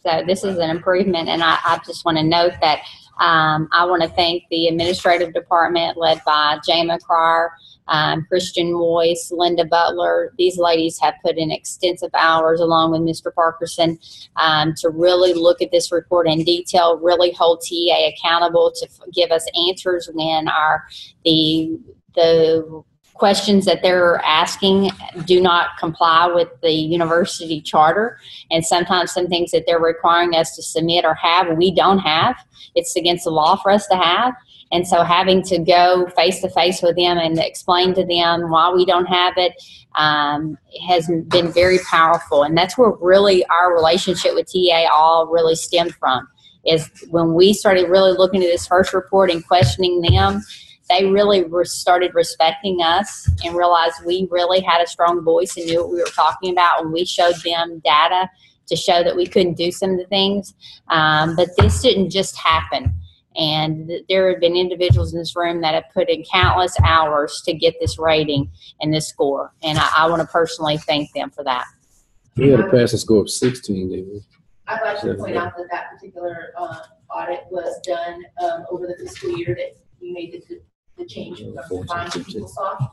Speaker 2: So this is an improvement, and I, I just want to note that um, I want to thank the administrative department led by Jay McCrar, um, Christian Moyes, Linda Butler. These ladies have put in extensive hours along with Mr. Parkerson um, to really look at this report in detail, really hold TEA accountable to f- give us answers when our the the questions that they're asking do not comply with the university charter. And sometimes some things that they're requiring us to submit or have, we don't have. It's against the law for us to have. And so having to go face to face with them and explain to them why we don't have it um, has been very powerful. And that's where really our relationship with TEA all really stemmed from. Is when we started really looking at this first report and questioning them, they really re- started respecting us and realized we really had a strong voice and knew what we were talking about when we showed them data to show that we couldn't do some of the things. Um, but this didn't just happen. And th- there have been individuals in this room that have put in countless hours to get this rating and this score. And I, I want to personally thank them for that.
Speaker 3: We had a passing score of sixteen, didn't we?
Speaker 7: I'd like to point out that that particular uh, audit was done um, over the fiscal year that you made the, the change from Combined to PeopleSoft.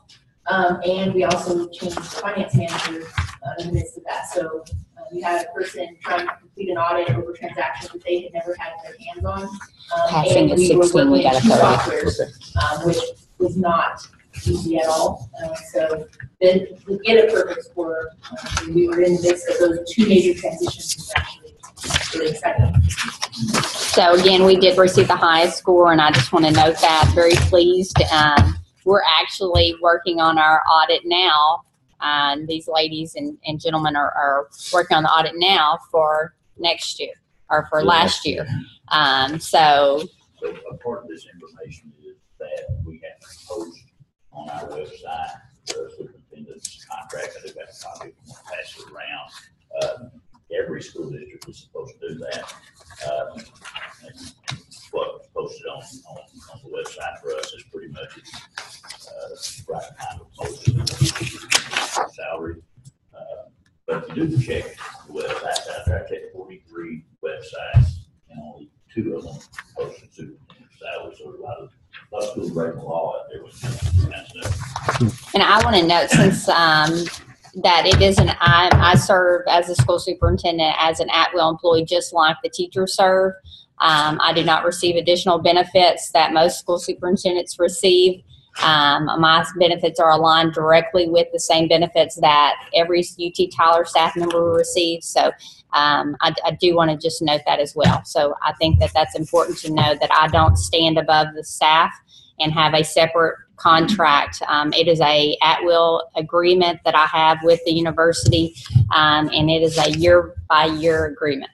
Speaker 7: Um, And we also changed the finance manager uh, in the midst of that. So uh, we had a person trying to complete an audit over transactions that they had never had their hands on. Um,
Speaker 2: Passing
Speaker 7: and
Speaker 2: is
Speaker 7: we were
Speaker 2: 16, we
Speaker 7: working
Speaker 2: got a
Speaker 7: two
Speaker 2: 30.
Speaker 7: softwares, um, Which was not easy at all. Uh, So the, to get a perfect score, uh, we were in the midst of those two major transitions. Was actually Really exciting.
Speaker 2: So again, we did receive the highest score, and I just want to note that. Very pleased. Um, we're actually working on our audit now. Um, these ladies and, and gentlemen are, are working on the audit now for next year or for last year. Um, so
Speaker 1: So a part of this information is that we have to post on our website the superintendent's contract, I think that's probably going to pass it around. Um, Every school district is supposed to do that. Um, and What posted on, on, on the website for us is pretty much, uh, right of posted salary. Uh, But if you do check the website, out there, I checked forty-three websites, and only two of them posted superintendent salary, so a lot of, a schools breaking the law out there with.
Speaker 2: And I want to note, since um, that it is an, I, I serve as a school superintendent as an at-will employee, just like the teachers serve. Um, I do not receive additional benefits that most school superintendents receive. Um, my benefits are aligned directly with the same benefits that every UT Tyler staff member receives. So um, I, I do want to just note that as well. So I think that that's important to know that I don't stand above the staff and have a separate contract. Um, it is a at-will agreement that I have with the university, um, and it is a year-by-year agreement.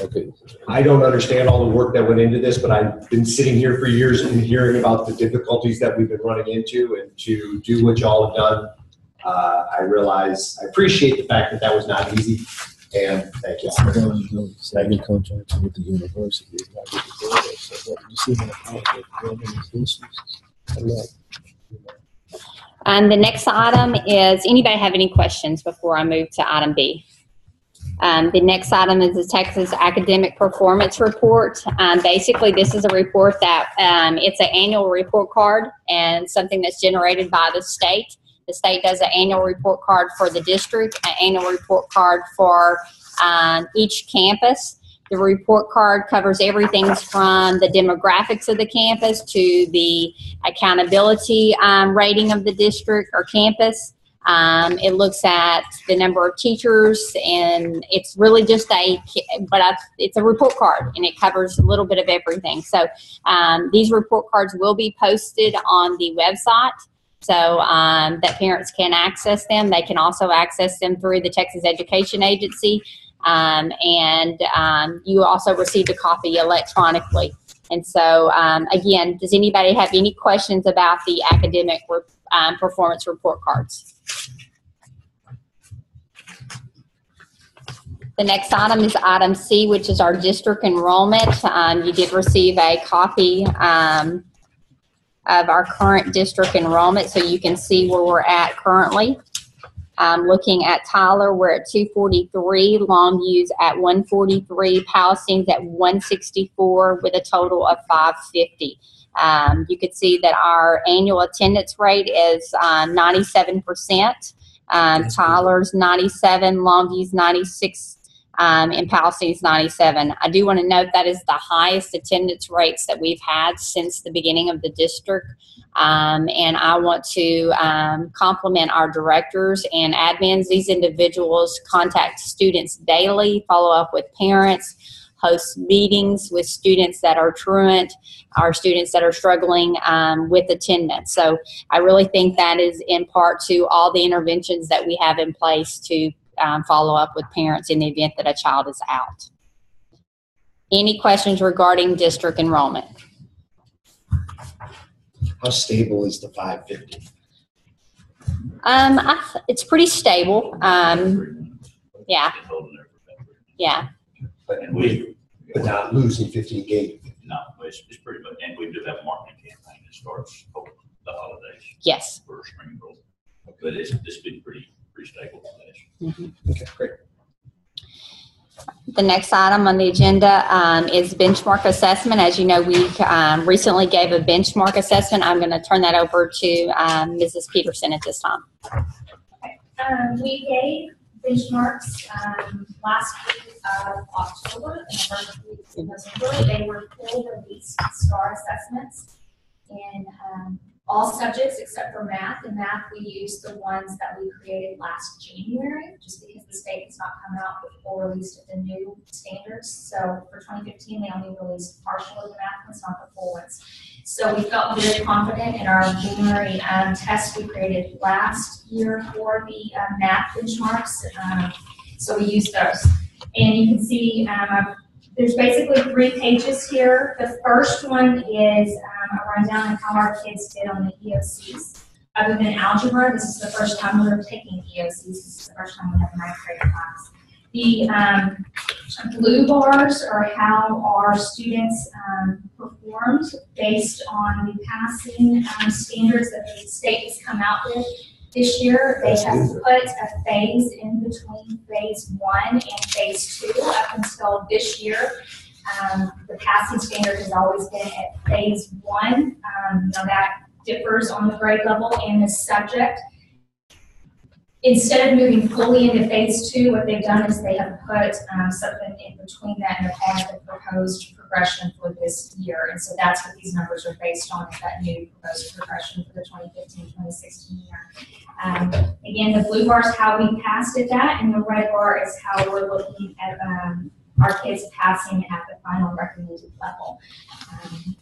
Speaker 3: Okay,
Speaker 5: I don't understand all the work that went into this, but I've been sitting here for years and hearing about the difficulties that we've been running into and to do what y'all have done. Uh, I realize, I appreciate the fact that that was not easy and thank you.
Speaker 3: Signing contract with the university. not with the board, so what- You see my conflict, building issues? I'm not, you know.
Speaker 2: Um, the next item is, anybody have any questions before I move to item B? Um, the next item is the Texas Academic Performance Report. Um, basically, this is a report that, um, it's an annual report card and something that's generated by the state. The state does an annual report card for the district, an annual report card for, um, each campus. The report card covers everything from the demographics of the campus to the accountability um, rating of the district or campus. Um, it looks at the number of teachers, and it's really just a, but I, it's a report card, and it covers a little bit of everything. So um, these report cards will be posted on the website. So um, that parents can access them. They can also access them through the Texas Education Agency. Um, and um, you also received a copy electronically. And so, um, again, does anybody have any questions about the academic re- um, performance report cards? The next item is item C, which is our district enrollment. Um, you did receive a copy um, of our current district enrollment, so you can see where we're at currently. Um, looking at Tyler, we're at 243, Longview's at 143, Palestine's at 164 with a total of 550. Um, you could see that our annual attendance rate is um, 97%. Um, Tyler's 97, Longview's 96, um, and Palestine's 97. I do want to note that is the highest attendance rates that we've had since the beginning of the district. Um, and I want to um, compliment our directors and admins. These individuals contact students daily, follow up with parents, host meetings with students that are truant, our students that are struggling um, with attendance. So I really think that is in part to all the interventions that we have in place to um, follow up with parents in the event that a child is out. Any questions regarding district enrollment?
Speaker 5: How stable is the five fifty?
Speaker 2: Um, I, th- it's pretty stable. Um, yeah.
Speaker 1: Been holding there for February.
Speaker 2: yeah.
Speaker 1: And we,
Speaker 5: But not losing fifteen gig.
Speaker 1: no, it's, it's pretty much, and we do have a marketing campaign that starts over the holidays
Speaker 2: Yes.
Speaker 1: for spring break. But it's, it's been pretty, pretty stable.
Speaker 5: Okay, great.
Speaker 2: The next item on the agenda um, is benchmark assessment. As you know, we um, recently gave a benchmark assessment. I'm going to turn that over to um, Mrs. Peterson at this time.
Speaker 4: Um, we gave benchmarks, um, last week of October and the first week of November. They were full release STAAR assessments in, um, all subjects except for math. In math, we used the ones that we created last January, just because the state has not come out with full release of the new standards. So for twenty fifteen, they only released partial of the math ones, not the full ones. So we felt very confident in our January um, test we created last year for the uh, math benchmarks. Um, so we used those. And you can see um, there's basically three pages here. The first one is um, a rundown of how our kids did on the EOCs. Other than algebra, this is the first time we're taking EOCs. This is the first time we have a ninth grade class. The um, blue bars are how our students um, performed based on the passing um, standards that the state has come out with this year. They have put a phase in between phase one and phase two up until this year. Um, the passing standard has always been at phase one. Um, know, that differs on the grade level and the subject. Instead of moving fully into phase two, what they've done is they have put um, something in between that and had the proposed progression for this year. And so that's what these numbers are based on, that new proposed progression for the 2015-2016 year. Um, again, the blue bar is how we passed at that, and the red bar is how we're looking at um, our kids passing at the final recommended level. Um,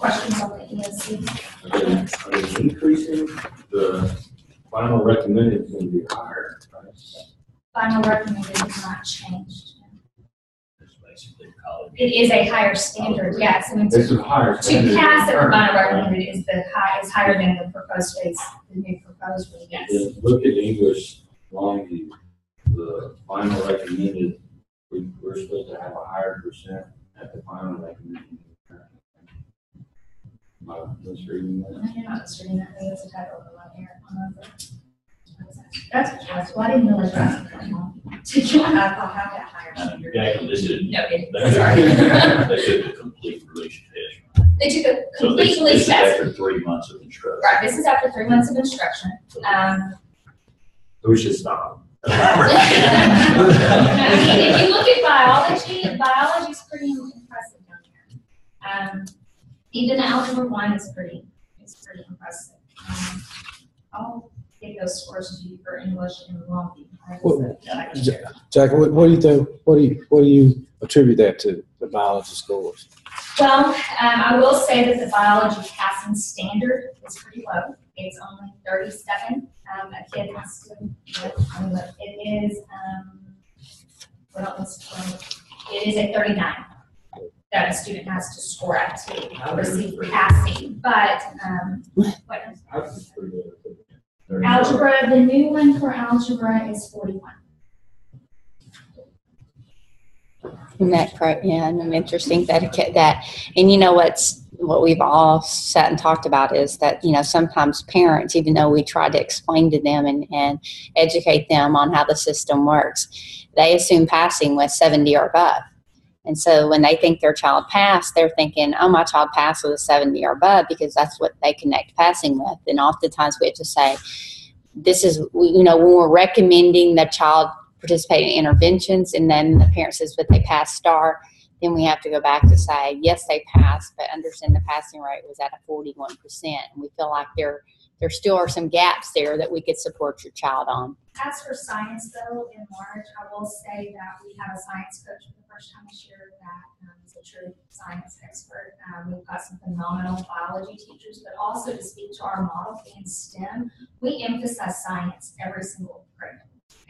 Speaker 4: questions on the ESC?
Speaker 8: Are they- are they increasing the final recommended is gonna be higher, right?
Speaker 4: Final recommended has not changed.
Speaker 1: It's basically college.
Speaker 4: It is a higher standard, yes, I mean,
Speaker 8: It's
Speaker 4: to,
Speaker 8: a higher
Speaker 4: to
Speaker 8: standard.
Speaker 4: pass the
Speaker 8: than
Speaker 4: final
Speaker 8: right?
Speaker 4: recommended is the high, is higher than the proposed phase, the new proposed one, yes.
Speaker 8: Then Look at English language, the final recommended, we, we're supposed to have a higher percent at the final recommended. Am I misreading that?
Speaker 4: No, You're not distributing that, that's a typo of the here. on the- That's what yours, well, I didn't realize that's. Did you, I thought have that higher standard.
Speaker 1: Yeah, this is,
Speaker 4: No, it,
Speaker 1: they
Speaker 4: sorry. [laughs]
Speaker 1: took a complete release test.
Speaker 4: They took a
Speaker 1: So
Speaker 4: complete
Speaker 1: this, this
Speaker 4: release
Speaker 1: is
Speaker 4: test,
Speaker 1: after three months of instruction.
Speaker 4: right, this is after three months of instruction, um,
Speaker 8: We should stop. [laughs] [laughs]
Speaker 4: I mean, if you look at biology, biology's pretty impressive down here. Um, even the algebra one is pretty, is pretty impressive. Um, I'll get those scores to you for English and Lumpy.
Speaker 3: Well, Jack, what, what do you think, what do you, what do you attribute that to, the biology scores?
Speaker 4: Well, um, I will say that the biology passing standard is pretty low. It's only thirty-seven. Um, a kid has to, mean, it is, um, what else? It is a thirty-nine that a student has to score at to receive passing, but, um, what,
Speaker 8: I was pretty good at it.
Speaker 4: algebra, the new one for algebra is forty-one.
Speaker 2: Isn't that correct? Yeah, and I'm interesting that, it ca- that, and you know what's, what we've all sat and talked about is that, you know, sometimes parents, even though we try to explain to them and, and educate them on how the system works, they assume passing was 70 or above. And so when they think their child passed, they're thinking, oh, my child passed with a 70 or above because that's what they connect passing with. And oftentimes we have to say, this is, you know, when we're recommending the child participate in interventions and then the parent says, but they passed STAAR, then we have to go back to say, yes, they passed, but understand the passing rate was at a 41%. And we feel like there, there still are some gaps there that we could support your child on.
Speaker 4: As for science though, in March, I will say that we have a science coach for the first time this year that um, is a true science expert. Um, we've got some phenomenal biology teachers, but also to speak to our model in STEM, we emphasize science every single grade.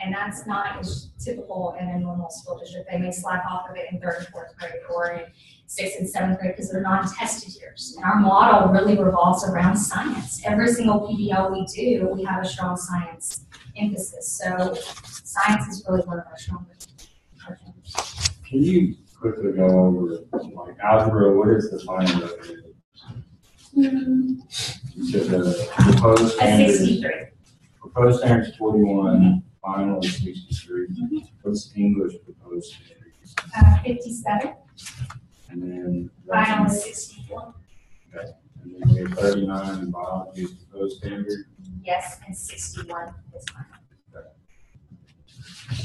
Speaker 4: And that's not as typical in a normal school district. They may slack off of it in third and fourth grade or in sixth and seventh grade because they're non-tested years. And our model really revolves around science. Every single PBL we do, we have a strong science emphasis. So science is really one of our strongest.
Speaker 8: Can you quickly go over, like algebra, what is the final said the proposed standard,
Speaker 4: sixty-three.
Speaker 8: proposed standard is forty-one, mm-hmm. final is sixty-three. Mm-hmm. What's English proposed standard?
Speaker 4: Uh, fifty-seven,
Speaker 8: And then.
Speaker 4: final is sixty-four,
Speaker 8: And then we have thirty-nine in biology is proposed standard.
Speaker 4: yes, and sixty-one is final.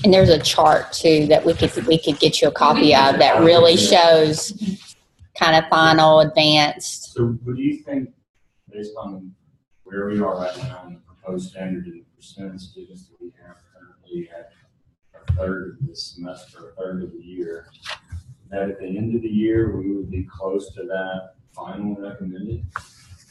Speaker 2: And there's a chart too that we could, we could get you a copy of that really shows kind of final, advanced.
Speaker 8: So what do you think, based on where we are right now in the proposed standard and the percent of students that we have currently at a third of this semester, a third of the year, that at the end of the year, we would be close to that final recommended?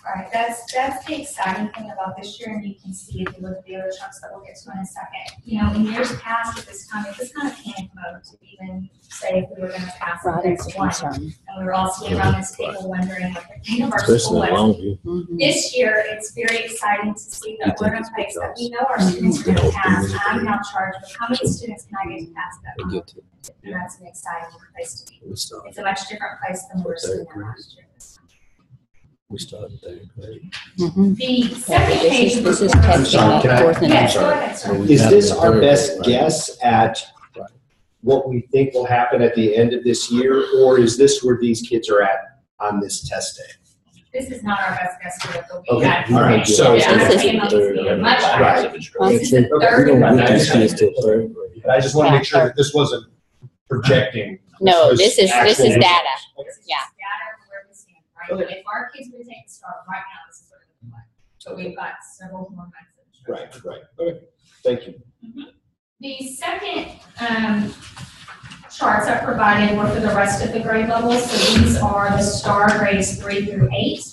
Speaker 4: Right, that's, that's the exciting thing about this year, and you can see if you look at the other chunks that we'll get to in a second. You know, in years past at this time, it was kind of panic mode to even say if we were gonna pass the
Speaker 2: Right, it's
Speaker 4: next one.
Speaker 2: concern.
Speaker 4: And we were all sitting around this table wondering what the fate of our
Speaker 3: Especially
Speaker 4: school was.
Speaker 3: Longview.
Speaker 2: Mhm.
Speaker 4: This year, it's very exciting to see
Speaker 3: I
Speaker 4: that we're in a place that we know our students are gonna pass. I'm now charged with how many students can I get to pass that?
Speaker 3: They
Speaker 4: And that's an exciting place to be. It's a much different place than we were sitting at last year.
Speaker 3: We started third grade.
Speaker 2: Mhm.
Speaker 4: The second
Speaker 2: This
Speaker 4: page.
Speaker 2: is, this is
Speaker 4: the
Speaker 5: Sorry, can I-
Speaker 2: fourth and
Speaker 4: Yes, go ahead, sir.
Speaker 5: Is this our best
Speaker 3: right?
Speaker 5: guess at
Speaker 3: Right.
Speaker 5: what we think will happen at the end of this year? Or is this where these kids are at on this test day?
Speaker 4: This is not our best guess yet, but we
Speaker 5: Okay,
Speaker 4: had.
Speaker 5: all right, so-
Speaker 4: Yeah,
Speaker 2: This is-
Speaker 4: I came up with much higher.
Speaker 1: months.
Speaker 4: This is the
Speaker 3: We don't
Speaker 4: one.
Speaker 3: get these kids till third grade.
Speaker 5: But I just want to make sure that this wasn't projecting.
Speaker 2: No, this is, this is
Speaker 5: actual-
Speaker 2: data.
Speaker 4: This is
Speaker 2: Yeah.
Speaker 4: Data of where we stand, right? If our kids would take the STAAR right now, this is what it would look like. But we've got several more months of instruction.
Speaker 5: Right, right. Okay, thank you.
Speaker 4: The second, um, charts I provided were for the rest of the grade levels, so these are the STAAR grades three through eight.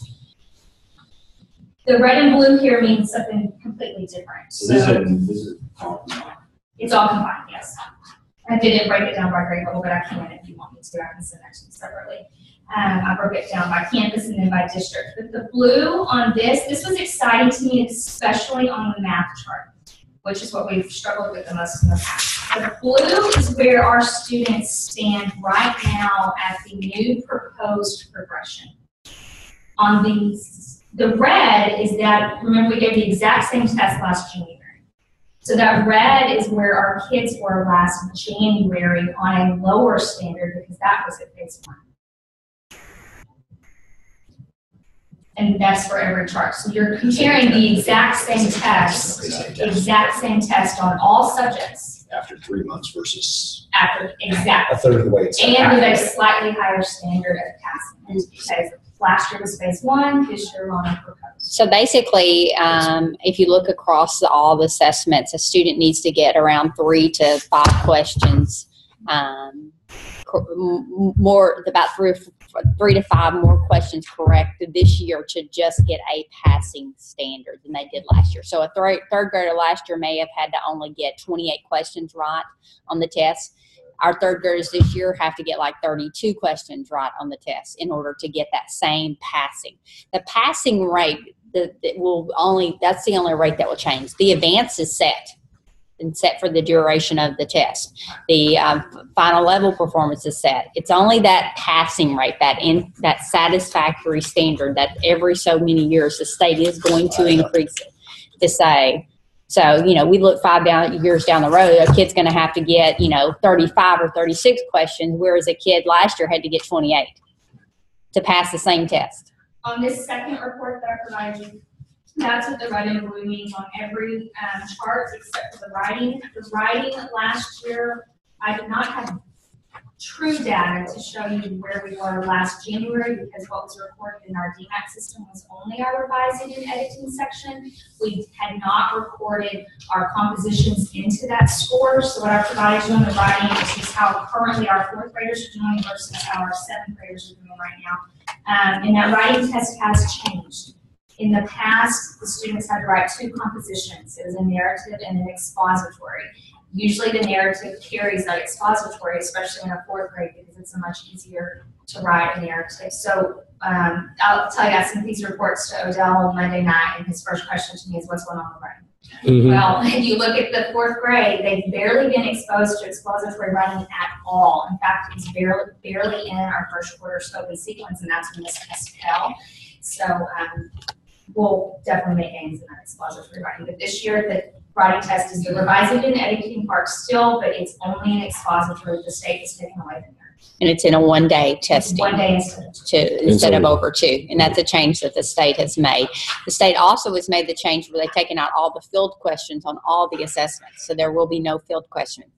Speaker 4: The red and blue here means something completely different,
Speaker 8: So this is, this is talking about
Speaker 4: it's all combined, yes. I didn't break it down by grade level, but I can if you want me to, I can send that to you separately. Um, I broke it down by campus and then by district, but the blue on this, this was exciting to me, especially on the math chart, which is what we've struggled with the most in the past. The blue is where our students stand right now at the new proposed progression. On the, the red is that, remember we gave the exact same test last January. So that red is where our kids were last January on a lower standard because that was at phase one. And that's for every chart. So you're comparing the exact same test, exact same test on all subjects
Speaker 5: After three months versus
Speaker 4: after, exactly.
Speaker 5: a third of the way it's.
Speaker 4: And with a slightly higher standard of passing. Because last year was phase one, this year we're on a proposed.
Speaker 2: So basically, um, if you look across all the assessments, a student needs to get around three to five questions. Um, cor- m- m- more, about three, or f- three to five more questions correct this year to just get a passing standard than they did last year. So a third, third grader last year may have had to only get 28 questions right on the test. Our third graders this year have to get like 32 questions right on the test in order to get that same passing. The passing rate that will only that's the only rate that will change. The advance is set and set for the duration of the test. The um, final level performance is set. It's only that passing rate, that in that satisfactory standard that every so many years the state is going to increase it to say. So you know, we look five down years down the road, a kid's going to have to get you know 35 or 36 questions, whereas a kid last year had to get 28 to pass the same test.
Speaker 4: On this second report that I provided you, that's what the red and blue means on every, um, chart except for the writing. The writing last year, I did not have true data to show you where we were last January because what was recorded in our DMAC system was only our revising and editing section. We had not recorded our compositions into that score, so what I provided you on the writing is how currently our fourth graders are doing versus how our seventh graders are doing right now. Um, and that writing test has changed. In the past, the students had to write two compositions. It was a narrative and an expository. Usually the narrative carries that expository, especially in a fourth grade, because it's a much easier to write a narrative. So um, I'll tell you, I sent these reports to Odell on Monday night, and his first question to me is, what's going on with writing?
Speaker 3: Mhm.
Speaker 4: Well, [laughs] if you look at the fourth grade, they've barely been exposed to expository writing at all. In fact, it's barely, barely in our first quarter scope and sequence, and that's when this test fell. So, um, we'll definitely make gains in that expository writing. But this year, the writing test is the revising and editing part still, but it's only an expository. The state is taking away from there.
Speaker 2: And it's in a one day testing.
Speaker 4: one day instead of two.
Speaker 2: to instead of over two, and that's a change that the state has made. The state also has made the change where they've taken out all the field questions on all the assessments, so there will be no field questions.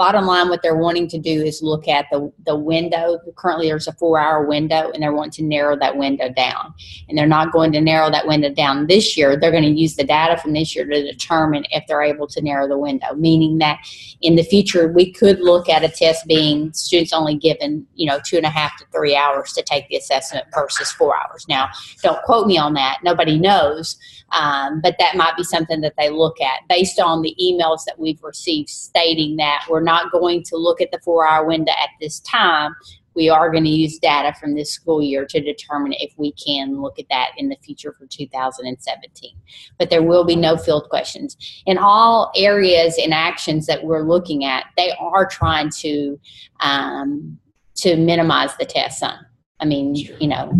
Speaker 2: Bottom line, what they're wanting to do is look at the the window. Currently, there's a four-hour window, and they're wanting to narrow that window down. And they're not going to narrow that window down this year. They're going to use the data from this year to determine if they're able to narrow the window. Meaning that in the future, we could look at a test being students only given, you know, two and a half to three hours to take the assessment versus four hours. Now, don't quote me on that. Nobody knows. Um, but that might be something that they look at based on the emails that we've received stating that we're not going to look at the four hour window at this time. We are going to use data from this school year to determine if we can look at that in the future for 2017. But there will be no field questions in all areas and actions that we're looking at, they are trying to um, to minimize the test time. I mean, you know,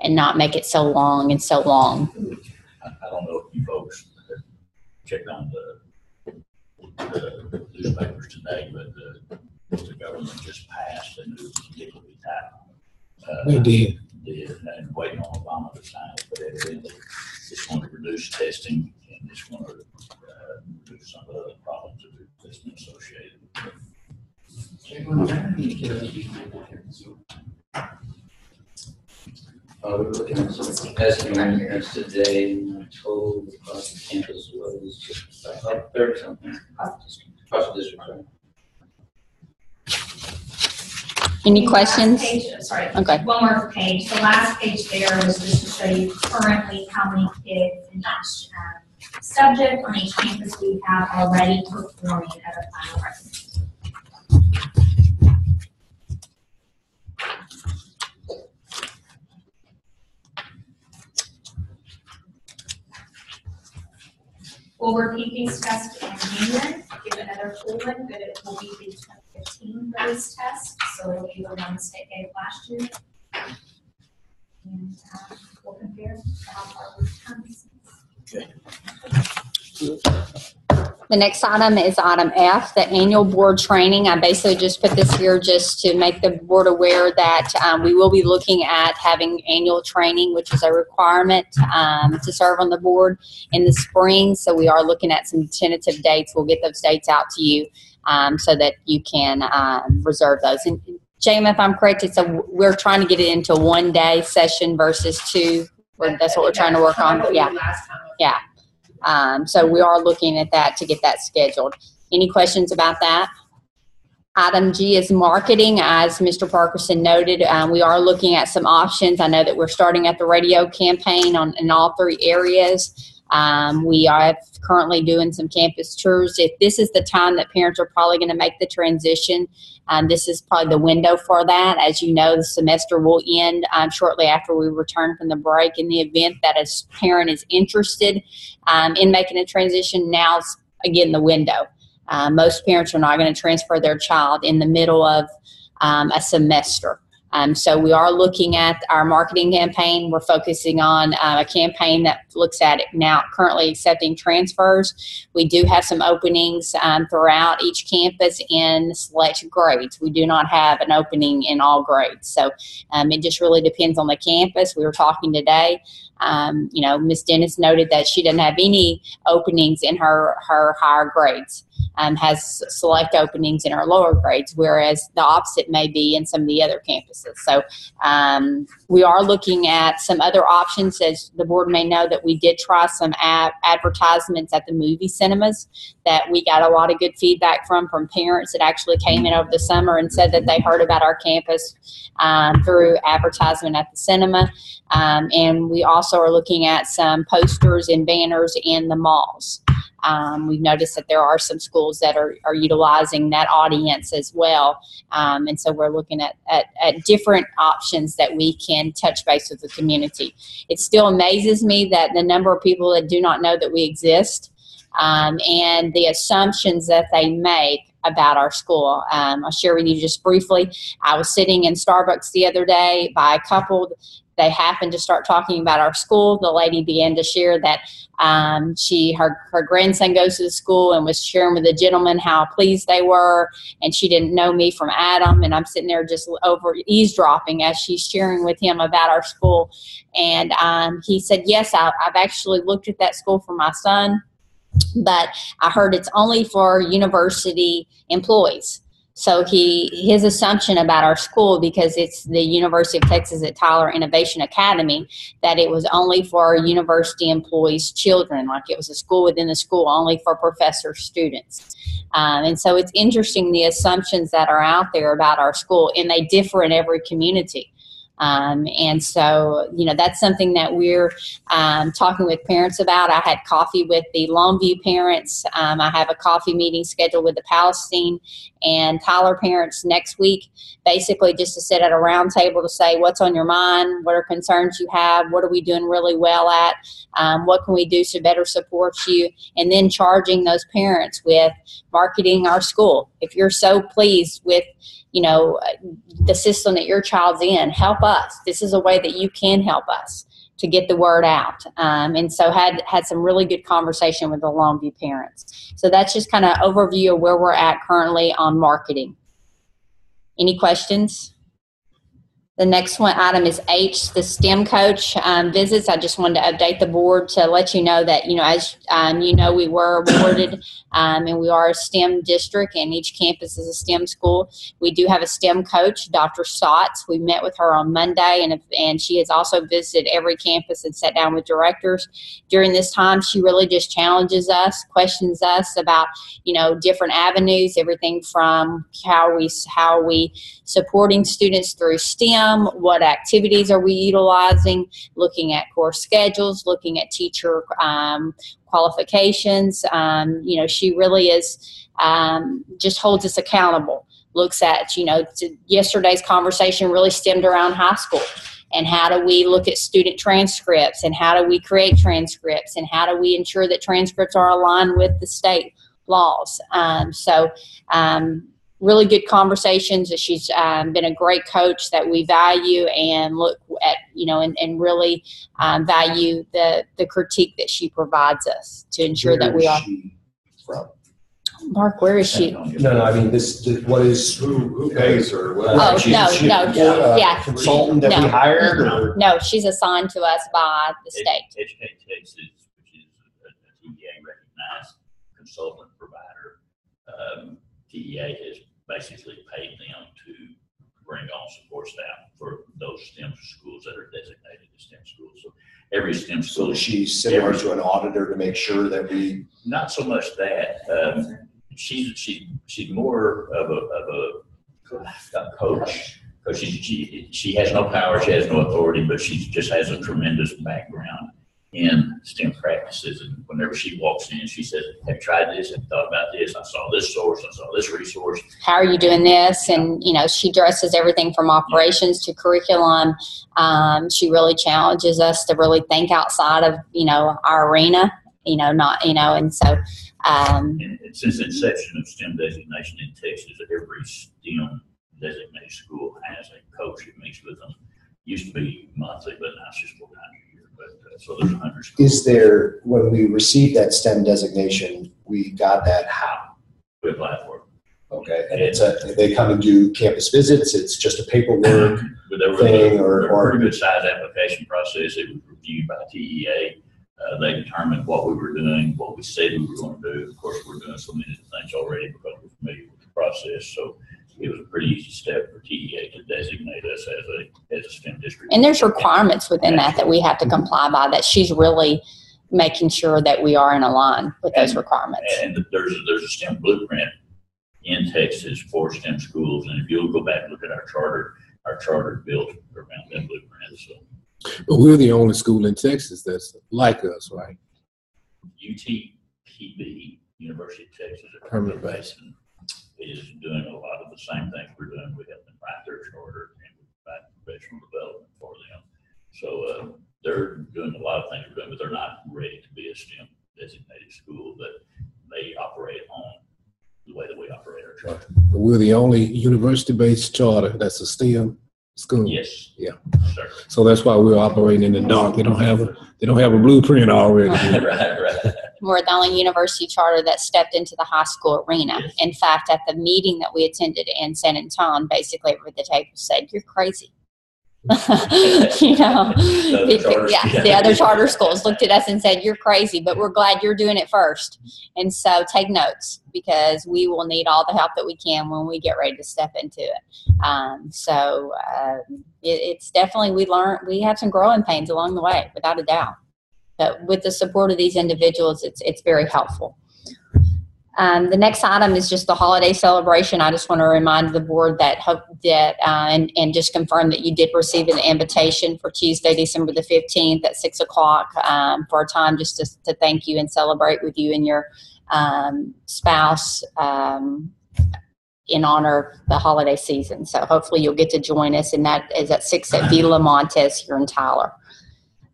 Speaker 2: and not make it so long and so long.
Speaker 1: I, I don't know if you folks checked on the, the newspapers today, but the, the government just passed a new particularly tight. uh,
Speaker 3: They did.
Speaker 1: did, and waiting on Obama to sign it, but evidently it's going to reduce testing and it's going to, uh, reduce some of the other problems that are- that's been associated. with
Speaker 6: Uh, we're looking at some testing as today, and I told across the campus was about thirty something. Across the district, sorry.
Speaker 2: Any
Speaker 4: The last
Speaker 2: questions?
Speaker 4: page- Sorry,
Speaker 2: Okay.
Speaker 4: one more page. The last page there was just to show you currently how many kids in each um, subject on each campus we have already performing at a final recognition. We'll repeat these tests give another full one, but it will be the twenty fifteen for this test, so it'll be the one state gave last year. And, um, we'll compare how far we've come since.
Speaker 2: The next item is item F, the annual board training. I basically just put this here just to make the board aware that um, we will be looking at having annual training, which is a requirement um, to serve on the board in the spring. So we are looking at some tentative dates. We'll get those dates out to you um, so that you can um, reserve those. And Jamie, if I'm correct, it's a, we're trying to get it into a one-day session versus two. That's what we're trying to work on. Yeah. Yeah. Um, so we are looking at that to get that scheduled. Any questions about that? Item G is marketing. As Mr. Parkerson noted, um, we are looking at some options. I know that we're starting at the radio campaign on, in all three areas. Um, we are currently doing some campus tours. If this is the time that parents are probably going to make the transition, um, this is probably the window for that. As you know, the semester will end um, shortly after we return from the break. In the event that a parent is interested um, in making a transition, now's again the window. Uh, most parents are not going to transfer their child in the middle of um, a semester. Um, so we are looking at our marketing campaign. We're focusing on uh, a campaign that looks at it now currently accepting transfers. We do have some openings um, throughout each campus in select grades. We do not have an opening in all grades. So um, it just really depends on the campus. We were talking today. Um, you know, Miss Dennis noted that she didn't have any openings in her her higher grades. Um, has select openings in our lower grades, whereas the opposite may be in some of the other campuses. So um, we are looking at some other options. As the board may know, that we did try some ad- advertisements at the movie cinemas that we got a lot of good feedback from from parents that actually came in over the summer and said that they heard about our campus um, through advertisement at the cinema. Um, and we also are looking at some posters and banners in the malls. Um, we've noticed that there are some schools that are, are utilizing that audience as well. Um, and so we're looking at, at, at different options that we can touch base with the community. It still amazes me that the number of people that do not know that we exist um, and the assumptions that they make about our school. Um, I'll share with you just briefly. I was sitting in Starbucks the other day by a couple. They happened to start talking about our school. The lady began to share that um, she her her grandson goes to the school and was sharing with the gentleman how pleased they were, and she didn't know me from Adam, and I'm sitting there just over eavesdropping as she's sharing with him about our school, and um, he said, "Yes, I, I've actually looked at that school for my son." but I heard it's only for university employees. So he his assumption about our school because it's the University of Texas at Tyler Innovation Academy that it was only for university employees' children, like it was a school within the school only for professor students. Um, and so it's interesting the assumptions that are out there about our school, and they differ in every community. Um, and so, you know, that's something that we're um, talking with parents about. I had coffee with the Longview parents. Um, I have a coffee meeting scheduled with the Palestine and Tyler parents next week, basically just to sit at a round table to say what's on your mind, what are concerns you have, what are we doing really well at, um, what can we do to better support you, and then charging those parents with marketing our school. If you're so pleased with you know the system that your child's in help us. This is a way that you can help us to get the word out. Um, and so had had some really good conversation with the longview parents. So that's just kind of overview of where we're at currently on marketing. Any questions The next one item is H, the STEM coach um, visits. I just wanted to update the board to let you know that, you know, as um, you know, we were awarded um, and we are a STEM district and each campus is a STEM school. We do have a STEM coach, Dr. Sots. We met with her on Monday and, and she has also visited every campus and sat down with directors. During this time, she really just challenges us, questions us about, you know, different avenues, everything from how we, how we supporting students through STEM, what activities are we utilizing, looking at course schedules, looking at teacher um, qualifications. Um, you know, she really is um, just holds us accountable. Looks at, you know, yesterday's conversation really stemmed around high school and how do we look at student transcripts and how do we create transcripts and how do we ensure that transcripts are aligned with the state laws. Um, so, um, really good conversations. She's um, been a great coach that we value and look at, you know, and, and really um, value the, the critique that she provides us to ensure that we are.
Speaker 5: From?
Speaker 2: Mark, where is she?
Speaker 5: No, no, I mean, this, th- what is? Who, who
Speaker 1: pays her? What-
Speaker 2: Oh,
Speaker 5: She's-
Speaker 2: no,
Speaker 5: she-
Speaker 2: no,
Speaker 5: uh,
Speaker 2: yeah.
Speaker 5: Consultant that we
Speaker 2: No.
Speaker 5: hired or?
Speaker 2: No, she's assigned to us by the state.
Speaker 1: Educate Texas, which is a a TEA recognized consultant provider. Um, TEA has basically paid them to bring on support staff for those STEM schools that are designated as STEM schools. So every STEM
Speaker 5: So
Speaker 1: school,
Speaker 5: she's similar to an auditor to make sure that we,
Speaker 1: not so much that, um, she's, she, she's more of a, of a, a coach. Because she, she, she has no power, she has no authority, but she just has a tremendous background in STEM practices. And whenever she walks in, she says, have you tried this? Have you thought about this? I saw this source, I saw this resource.
Speaker 2: How are you doing this? And, you know, she dresses everything from operations to curriculum. Um, she really challenges us to really think outside of, you know, our arena, you know, not, you know, and so, um,
Speaker 1: And since inception of STEM designation in Texas, every STEM designated school has a coach that meets with them. Used to be monthly, but now it's just four times a year. But, so there's a hundred schools.
Speaker 5: is there, when we received that STEM designation, we got that how?
Speaker 1: We apply for it.
Speaker 5: Okay, and it's a, they come and do campus visits, it's just a paperwork,
Speaker 1: But there was
Speaker 5: Thing
Speaker 1: a,
Speaker 5: or-
Speaker 1: there was
Speaker 5: or-
Speaker 1: pretty good size application process. It was reviewed by TEA. Uh, they determined what we were doing, what we said we were going to do. Of course, we're doing so many things already because we're familiar with the process. So it was a pretty easy step for TEA to designate us as a, as a STEM district.
Speaker 2: and there's requirements within that that we have to comply by that she's really making sure that we are in line with those requirements.
Speaker 1: And there's, a- there's a STEM blueprint in Texas for STEM schools. And if you'll go back and look at our charter, our charter built around that blueprint. So
Speaker 3: But we're the only school in Texas that's like us, right?
Speaker 1: UTPB, University of Texas at
Speaker 3: Permian
Speaker 1: Permian Basin, is doing a lot of the same things we're doing. We help them write their charter and we provide professional development for them. So, uh, they're doing a lot of things we're doing, but they're not ready to be a STEM designated school, but they operate on the way that we operate our charter.
Speaker 3: We're the only university-based charter that's a STEM school.
Speaker 1: Yes.
Speaker 3: Yeah.
Speaker 1: Sir.
Speaker 3: So that's why we're operating in the dark. They don't have a, they don't have a blueprint already. [laughs]
Speaker 1: Right, right.
Speaker 2: We're the only university charter that stepped into the high school arena.
Speaker 1: Yes.
Speaker 2: In fact, at the meeting that we attended in San Antonio, basically over the table said, "You're crazy." You know, [laughs]
Speaker 1: The other charter-
Speaker 2: yeah, the other charter schools looked at us and said, "You're crazy," but we're glad you're doing it first. And so, take notes because we will need all the help that we can when we get ready to step into it. Um, so, um, it, it's definitely we learn we had some growing pains along the way, without a doubt but with the support of these individuals, it's it's very helpful. Um, the next item is just the holiday celebration. I just want to remind the board that that uh, and and just confirm that you did receive an invitation for Tuesday, December the fifteenth at six o'clock um, for a time just to, to thank you and celebrate with you and your um, spouse. Um, in honor of the holiday season. So hopefully you'll get to join us and that is at six at Villa Montez here in Tyler.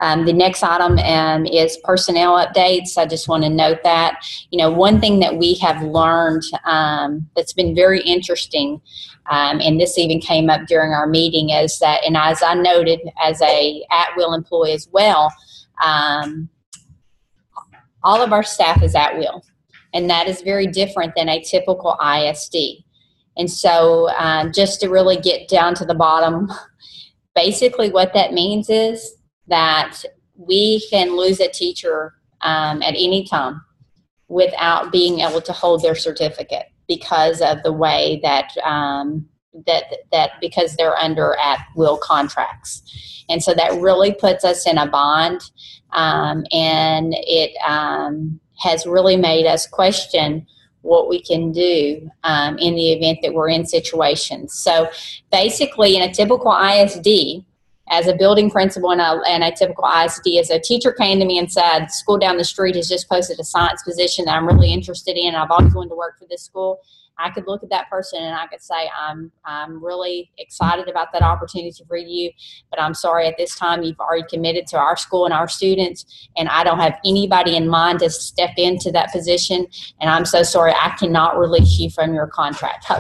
Speaker 2: Um, the next item um, is personnel updates. I just want to note that, you know, one thing that we have learned um, that's been very interesting, um, and this even came up during our meeting, is that, and as I noted, as a at-will employee as well, um, all of our staff is at will, and that is very different than a typical ISD. And so, um, just to really get down to the bottom [laughs] basically what that means is that we can lose a teacher um, at any time without being able to hold their certificate because of the way that um, that that because they're under at will contracts, and so that really puts us in a bond, um, and it um, has really made us question what we can do um, in the event that we're in situations. So basically, in a typical ISD, as a building principal and a, a typical ISD, as a teacher came to me and said, school down the street has just posted a science position that I'm really interested in. I've always wanted to work for this school. I could look at that person and I could say, I'm, I'm really excited about that opportunity for you, but I'm sorry at this time you've already committed to our school and our students, and I don't have anybody in mind to step into that position, and I'm so sorry I cannot release you from your contract. [laughs]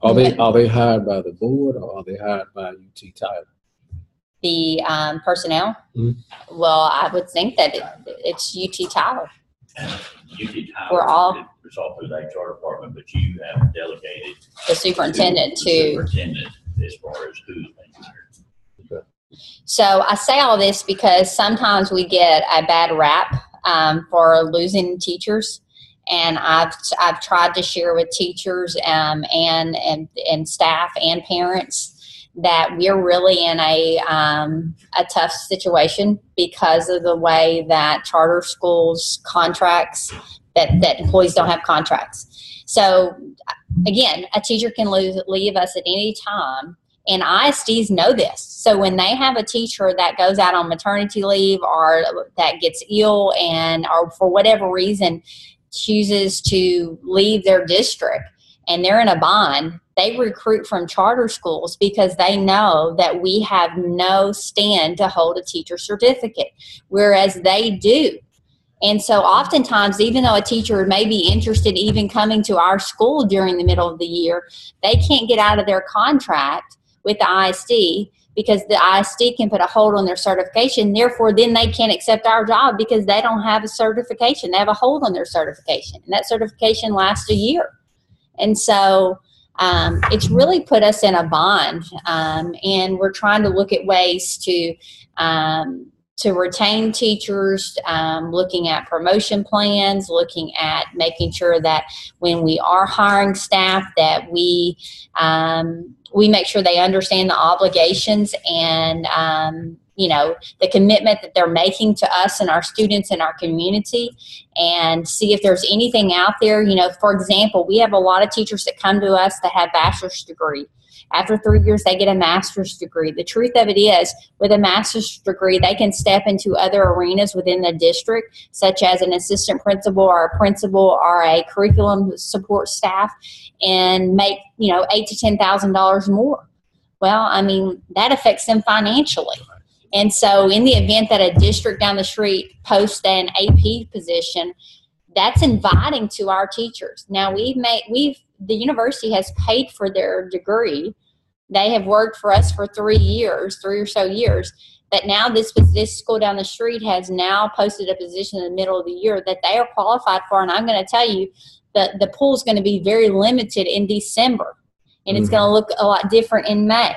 Speaker 3: Are they, are they hired by the board or are they hired by UT Tyler?
Speaker 2: The um, personnel,
Speaker 3: Mhm.
Speaker 2: well, I would think that it, it's UT Tyler.
Speaker 1: UT Tyler.
Speaker 2: We're all-
Speaker 1: It's all through the HR department, but you have delegated.
Speaker 2: the superintendent
Speaker 1: the
Speaker 2: to.
Speaker 1: Superintendent as far as who's been hired.
Speaker 2: So I say all this because sometimes we get a bad rap um, for losing teachers. And I've, I've tried to share with teachers um, and, and, and staff and parents that we're really in a, um, a tough situation because of the way that charter schools contracts, that, that employees don't have contracts. So again, a teacher can lose, leave us at any time and ISDs know this. So when they have a teacher that goes out on maternity leave or that gets ill and or for whatever reason chooses to leave their district and they're in a bond, they recruit from charter schools because they know that we have no stand to hold a teacher certificate, whereas they do. And so oftentimes, even though a teacher may be interested even coming to our school during the middle of the year, they can't get out of their contract with the ISD because the ISD can put a hold on their certification. Therefore, then they can't accept our job because they don't have a certification. They have a hold on their certification, and that certification lasts a year. And so um, it's really put us in a bond, um, and we're trying to look at ways to um, to retain teachers, um, looking at promotion plans, looking at making sure that when we are hiring staff, that we um, we make sure they understand the obligations and um, you know the commitment that they're making to us and our students and our community and see if there's anything out there. You know for example we have a lot of teachers that come to us that have bachelor's degree. After three years they get a master's degree. The truth of it is with a master's degree they can step into other arenas within the district such as an assistant principal or a principal or a curriculum support staff and make you know eight to ten thousand dollars more. Well i mean that affects them financially and so in the event that a district down the street posts an ap position that's inviting to our teachers. Now we've made we've the university has paid for their degree. They have worked for us for three years three or so years. But now this this school down the street has now posted a position in the middle of the year that they are qualified for. And i'm going to tell you that the pool is going to be very limited in december. And it's mm-hmm. going to look a lot different in may.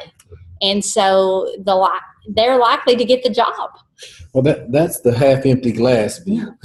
Speaker 2: And so the they're likely to get the job
Speaker 3: Well, that, that's the half empty glass view.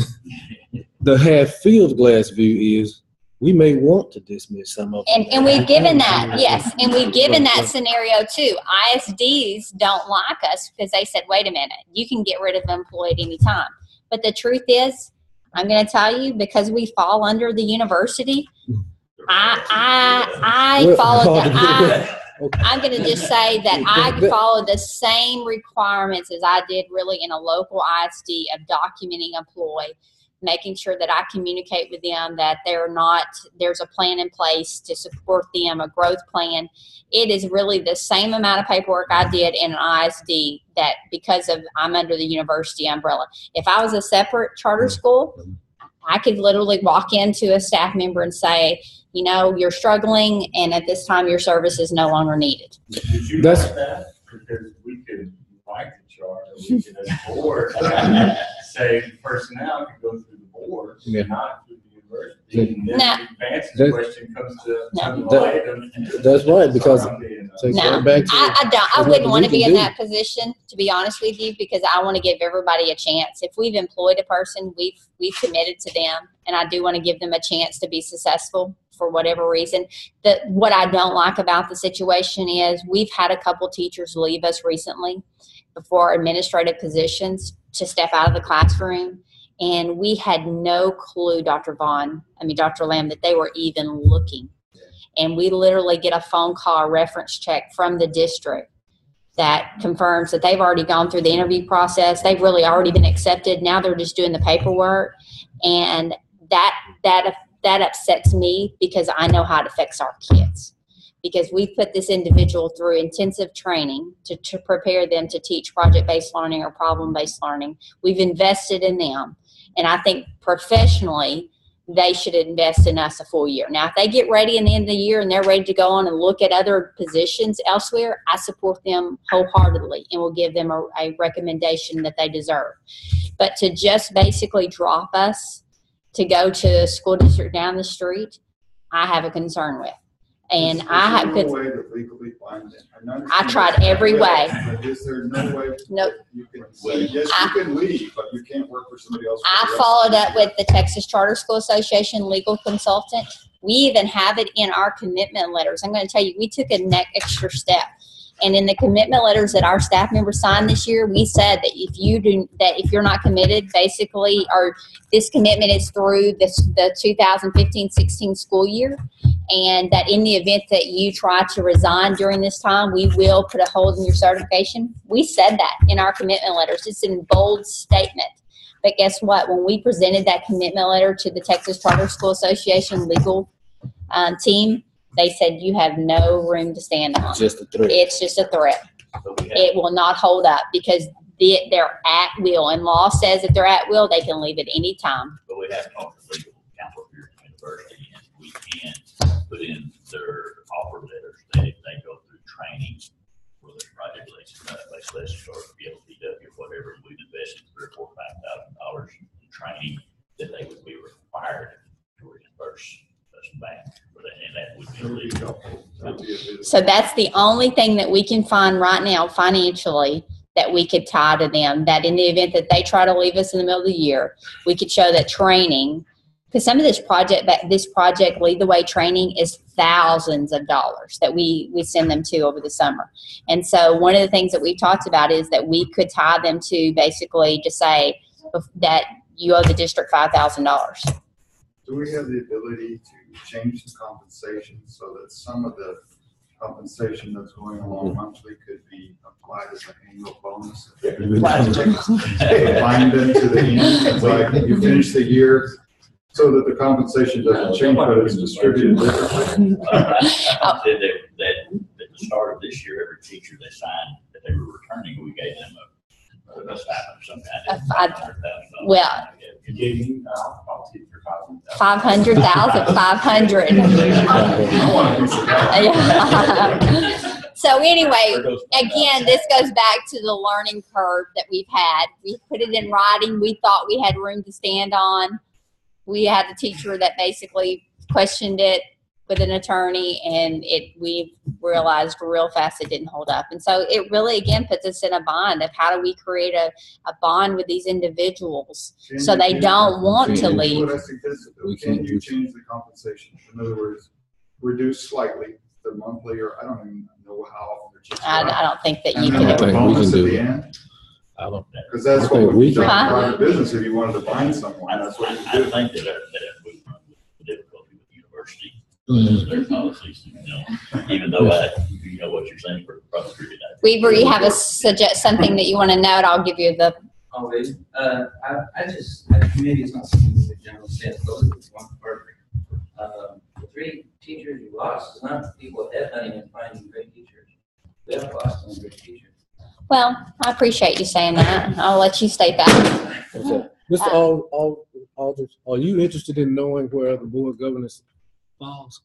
Speaker 3: [laughs] the half filled glass view is we may want to dismiss some of them.
Speaker 2: And, and we've given that, [laughs] yes, and we've given that scenario too. ISDs don't like us because they said, wait a minute, you can get rid of an employee at any time. But the truth is, I'm going to tell you, because we fall under the university, hmm. I, I, I
Speaker 3: Well,
Speaker 2: follow [laughs] the, I,
Speaker 3: Okay.
Speaker 2: I'm going to just say that I follow the same requirements as I did really in a local ISD of documenting employee, making sure that I communicate with them that they're not, there's a plan in place to support them, a growth plan. It is really the same amount of paperwork I did in an ISD that because of I'm under the university umbrella. If I was a separate charter mm. school, I could literally walk into a staff member and say, you know, you're struggling, and at this time your service is no longer needed.
Speaker 8: Did you
Speaker 3: That's-
Speaker 8: like that? Because we could write the chart, or we could as a board, [laughs] say personnel could go through the board,
Speaker 3: Yeah.
Speaker 8: not through the university. And then
Speaker 3: That-
Speaker 8: question comes to,
Speaker 2: No.
Speaker 8: to
Speaker 3: That-
Speaker 8: light
Speaker 3: That's right, because
Speaker 8: I'm uh,
Speaker 3: take
Speaker 2: No,
Speaker 3: back to.
Speaker 2: I, I don't, I wouldn't want to be in
Speaker 3: do.
Speaker 2: that position, to be honest with you, because I want to give everybody a chance. If we've employed a person, we've, we've committed to them, and I do want to give them a chance to be successful for whatever reason. That what I don't like about the situation is, we've had a couple teachers leave us recently for administrative positions to step out of the classroom. And we had no clue, Dr. Vaughn, I mean, Dr. Lamb, that they were even looking. And we literally get a phone call, a reference check from the district that confirms that they've already gone through the interview process. They've really already been accepted. Now they're just doing the paperwork. And that, that, that upsets me because I know how it affects our kids. Because we put this individual through intensive training to, to prepare them to teach project-based learning or problem-based learning. We've invested in them. And I think professionally, they should invest in us a full year. Now, if they get ready in the end of the year and they're ready to go on and look at other positions elsewhere, I support them wholeheartedly and will give them a, a recommendation that they deserve. But to just basically drop us to go to a school district down the street, I have a concern with. And
Speaker 10: Is-
Speaker 2: I have
Speaker 10: Is there no way to legally bind them? I understand
Speaker 2: I tried
Speaker 10: that's
Speaker 2: every
Speaker 10: not
Speaker 2: way.
Speaker 10: But is there no way? [laughs]
Speaker 2: Nope.
Speaker 10: You can say, yes, you can leave, but you can't work for somebody else. for the
Speaker 2: I
Speaker 10: rest
Speaker 2: followed up with the Texas Charter School Association legal consultant. We even have it in our commitment letters. I'm going to tell you, we took a next extra step. And in the commitment letters that our staff members signed this year, we said that if you do, that if you're not committed, basically, or this commitment is through this, the 2015-16 school year, and that in the event that you try to resign during this time, we will put a hold on your certification. We said that in our commitment letters. It's in bold statement. But guess what? When we presented that commitment letter to the Texas Charter School Association legal um, team, they said you have no room to stand on.
Speaker 3: Just a threat.
Speaker 2: It's just a threat.
Speaker 1: But we have,
Speaker 2: It will not hold up because they, they're at will, and law says if they're at will, they can leave at any time.
Speaker 1: but we have talked to legal counsel here at the university, and we can put in their offer letters that if they go through training for this project, Celeste or PLTW, whatever, we've invested three or four, five thousand dollars in training, that they would be required to reimburse us back and that would be
Speaker 10: That would be
Speaker 1: legal.
Speaker 10: helpful. That'd be a
Speaker 2: So that's the only thing that we can find right now financially that we could tie to them. That in the event that they try to leave us in the middle of the year, we could show that training, because some of this project, that this project lead the way training is thousands of dollars that we we send them to over the summer. And so one of the things that we've talked about is that we could tie them to basically just say that you owe the district five thousand dollars.
Speaker 10: Do we have the ability to change the compensation so that some of the compensation that's going along monthly could be applied as an annual bonus? Bind them to the end, it's like you finish the year so that the compensation doesn't change, but it's distributed differently.
Speaker 1: Uh, [laughs] I Said that, that at the start of this year, every teacher they signed that they were returning, we gave them a, a stipend of some kind.
Speaker 2: A five-
Speaker 1: $500,000.
Speaker 2: well-
Speaker 8: You gave me, I'll take your five.
Speaker 2: Hundred thousand, five hundred.
Speaker 10: I want a piece of that.
Speaker 2: So anyway, again, this goes back to the learning curve that we've had. We put it in writing. We thought we had room to stand on. We had the teacher that basically questioned it with an attorney and it, we realized real fast it didn't hold up. And so it really, again, puts us in a bind of how do we create a, a bond with these individuals
Speaker 10: Can
Speaker 2: so they don't want to leave.
Speaker 10: What I suggested, though,
Speaker 3: We
Speaker 10: can
Speaker 3: can
Speaker 10: you change the compensation? In other words, reduce slightly the monthly, or I don't even know how often they're teaching.
Speaker 2: I, I don't think that you
Speaker 10: And then
Speaker 2: can.
Speaker 10: have a
Speaker 3: I think we
Speaker 10: bonus
Speaker 3: can
Speaker 10: at
Speaker 3: do
Speaker 10: the
Speaker 3: it.
Speaker 10: end,
Speaker 3: I don't,
Speaker 10: because that's
Speaker 3: I
Speaker 10: what
Speaker 3: we
Speaker 10: be done
Speaker 2: can.
Speaker 10: in private business if you wanted to bind someone,
Speaker 1: I,
Speaker 10: that's what you
Speaker 1: I, I think that, that if we run with the difficulty with the university,
Speaker 3: Mhm.
Speaker 1: their policies, you know, even though I, you know what you're saying for prosecuting that.
Speaker 2: Weaver, you have a suggest, something that you want to note, I'll give you the,
Speaker 6: Always, uh, I, I just, I- maybe it's not something that general says, but look at one part. Um, the three teachers you lost is not people headhunting and finding great teachers. We have lost some great teachers.
Speaker 2: well, I appreciate you saying that. I'll let you state that.
Speaker 3: okay. Mr. Al, Al, Aldridge, are you interested in knowing where the board governance falls?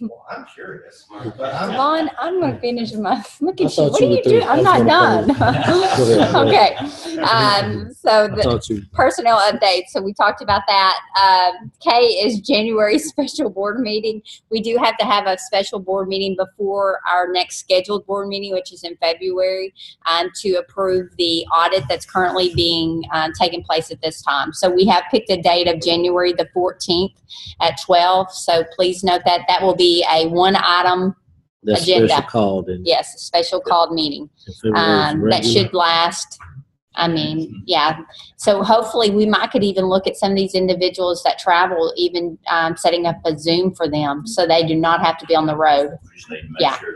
Speaker 5: Well, I'm curious, [laughs] but I'm.
Speaker 2: Vaughn, I'm gonna finish my, [laughs] look at you, what
Speaker 3: you
Speaker 2: are you
Speaker 3: through.
Speaker 2: doing?
Speaker 3: I
Speaker 2: I'm not done. [laughs]
Speaker 3: Go ahead, go
Speaker 2: Okay, um, so the personnel update, so we talked about that. Um, K is January special board meeting. We do have to have a special board meeting before our next scheduled board meeting, which is in February, um, to approve the audit that's currently being, um, taking place at this time. So we have picked a date of January the fourteenth at twelve, so please note that that will be a one item,
Speaker 11: That's
Speaker 2: Agenda.
Speaker 11: special called and.
Speaker 2: yes, a special called meeting.
Speaker 11: if it was
Speaker 2: um, that should last. I mean, yeah. So hopefully, we might could even look at some of these individuals that travel, even um, setting up a Zoom for them, so they do not have to be on the road.
Speaker 1: We just need to
Speaker 2: Yeah.
Speaker 1: sure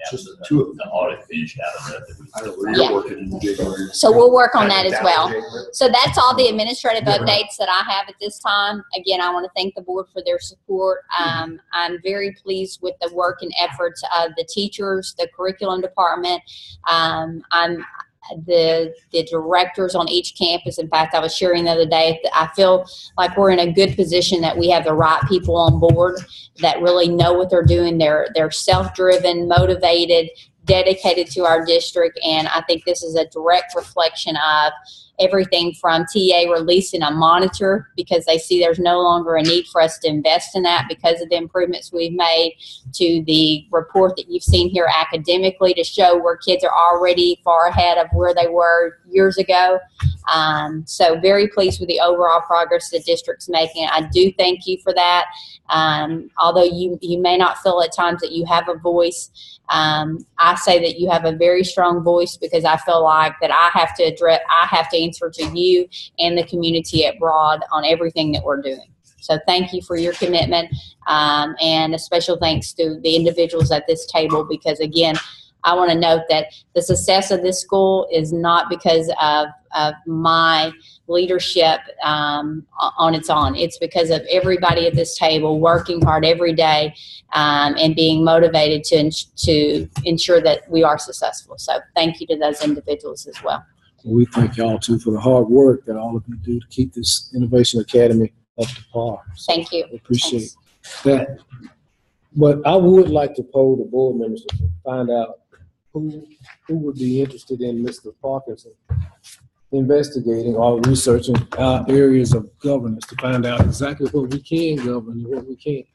Speaker 1: that we, that
Speaker 5: Just
Speaker 1: the,
Speaker 5: two-
Speaker 1: the audit finished out of that, that.
Speaker 5: I know where
Speaker 2: Yeah.
Speaker 5: you're working in January.
Speaker 2: So we'll work on that as well. So that's all the administrative
Speaker 5: Yeah.
Speaker 2: updates that I have at this time. Again, I want to thank the board for their support. Um, I'm very pleased with the work and efforts of the teachers, the curriculum department. Um, I'm the the directors on each campus. In fact, I was sharing the other day. That I feel like we're in a good position that we have the right people on board that really know what they're doing. They're they're self driven, motivated, dedicated to our district, and I think this is a direct reflection of everything from TEA releasing a monitor because they see there's no longer a need for us to invest in that because of the improvements we've made to the report that you've seen here academically to show where kids are already far ahead of where they were years ago. Um, so very pleased with the overall progress the district's making. I do thank you for that. Um, although you, you may not feel at times that you have a voice, um, I say that you have a very strong voice because I feel like that I have to address, I have to answer to you and the community at Broad on everything that we're doing. So thank you for your commitment, um, and a special thanks to the individuals at this table because again, I want to note that the success of this school is not because of, of my leadership um, on its own. It's because of everybody at this table working hard every day um, and being motivated to to ensure that we are successful. So thank you to those individuals as well.
Speaker 3: We thank y'all too for the hard work that all of you do to keep this Innovation Academy up to par. So
Speaker 2: Thank you.
Speaker 3: we Appreciate
Speaker 2: Thanks.
Speaker 3: that. But I would like to poll the board members to find out who, who would be interested in Mr. Parkinson investigating or researching our areas of governance to find out exactly what we can govern and what we can't.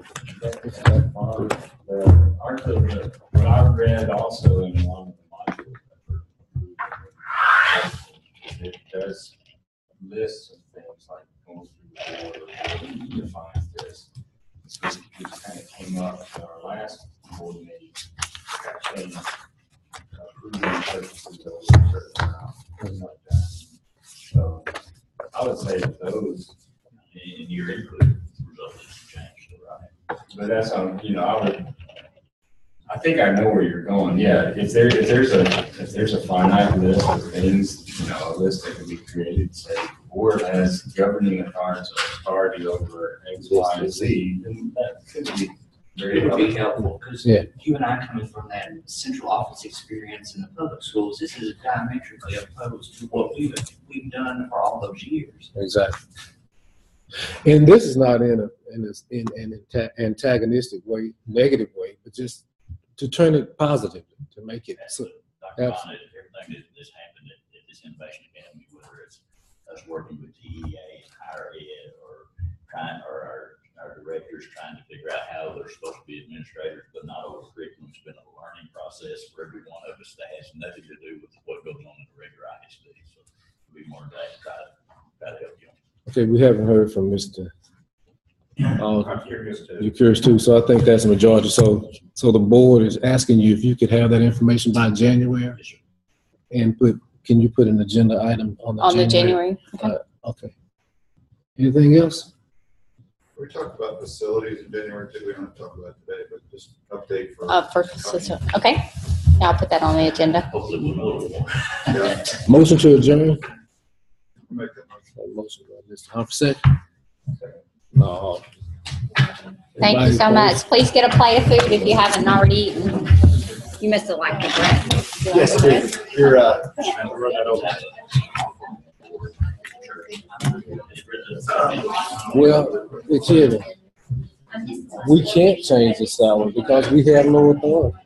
Speaker 3: Too.
Speaker 8: The that what I read also in one of the modules that it does list some things like going through the defines this. So kind of came up at our last board meeting, got changed. Approving purchases over a certain amount, things like that. So I would say those
Speaker 1: In your input, in?
Speaker 8: But that's, um, you know, I would, I think I know where you're going, yeah, if there, if there's a, if there's a finite list of things, you know, a list that can be created, say, board has governing authority, authority over X, Y, and Z, then that could be very
Speaker 12: It would be
Speaker 8: helpful.
Speaker 12: helpful, because
Speaker 3: Yeah.
Speaker 12: you and I coming from that central office experience in the public schools, this is diametrically opposed to what we've, we've done for all those years.
Speaker 3: Exactly. And this is not in a, in a, in an antagonistic way, negative way, but just to turn it positively, to make it so. Absolutely.
Speaker 1: everything that, that's happened at, at this Innovation Academy, whether it's us working with TEA and higher ed or trying, or our, our directors trying to figure out how they're supposed to be administrators, but not over curriculum, it's been a learning process for every one of us that has nothing to do with what goes on in the regular ISD. So it'll be more than that, try to, try to help you.
Speaker 3: Okay, we haven't heard from Mr. Uh,
Speaker 8: I'm curious to.
Speaker 3: you're curious too, so I think that's a majority. So, so the board is asking you if you could have that information by January and put, can you put an agenda item on the
Speaker 2: On the
Speaker 3: January?
Speaker 2: January,
Speaker 3: Okay. Anything else?
Speaker 10: We talked about facilities in January too, we don't talk about today, but just update for.
Speaker 2: uh, for, okay, I'll put that on the agenda.
Speaker 1: Hopefully we'll know a little more.
Speaker 10: Yeah,
Speaker 3: Motion to adjourn?
Speaker 10: make that motion.
Speaker 3: A Motion by Mr. Humphrey, second. Uh,
Speaker 2: Thank you
Speaker 3: everybody
Speaker 2: so
Speaker 3: opposed?
Speaker 2: much. Please get a plate of food if you haven't already eaten. You must have liked the bread.
Speaker 5: Yes, you're, you're, uh,
Speaker 2: Yeah.
Speaker 5: run that over.
Speaker 3: Well, it's here. We can't change the salary because we have no authority.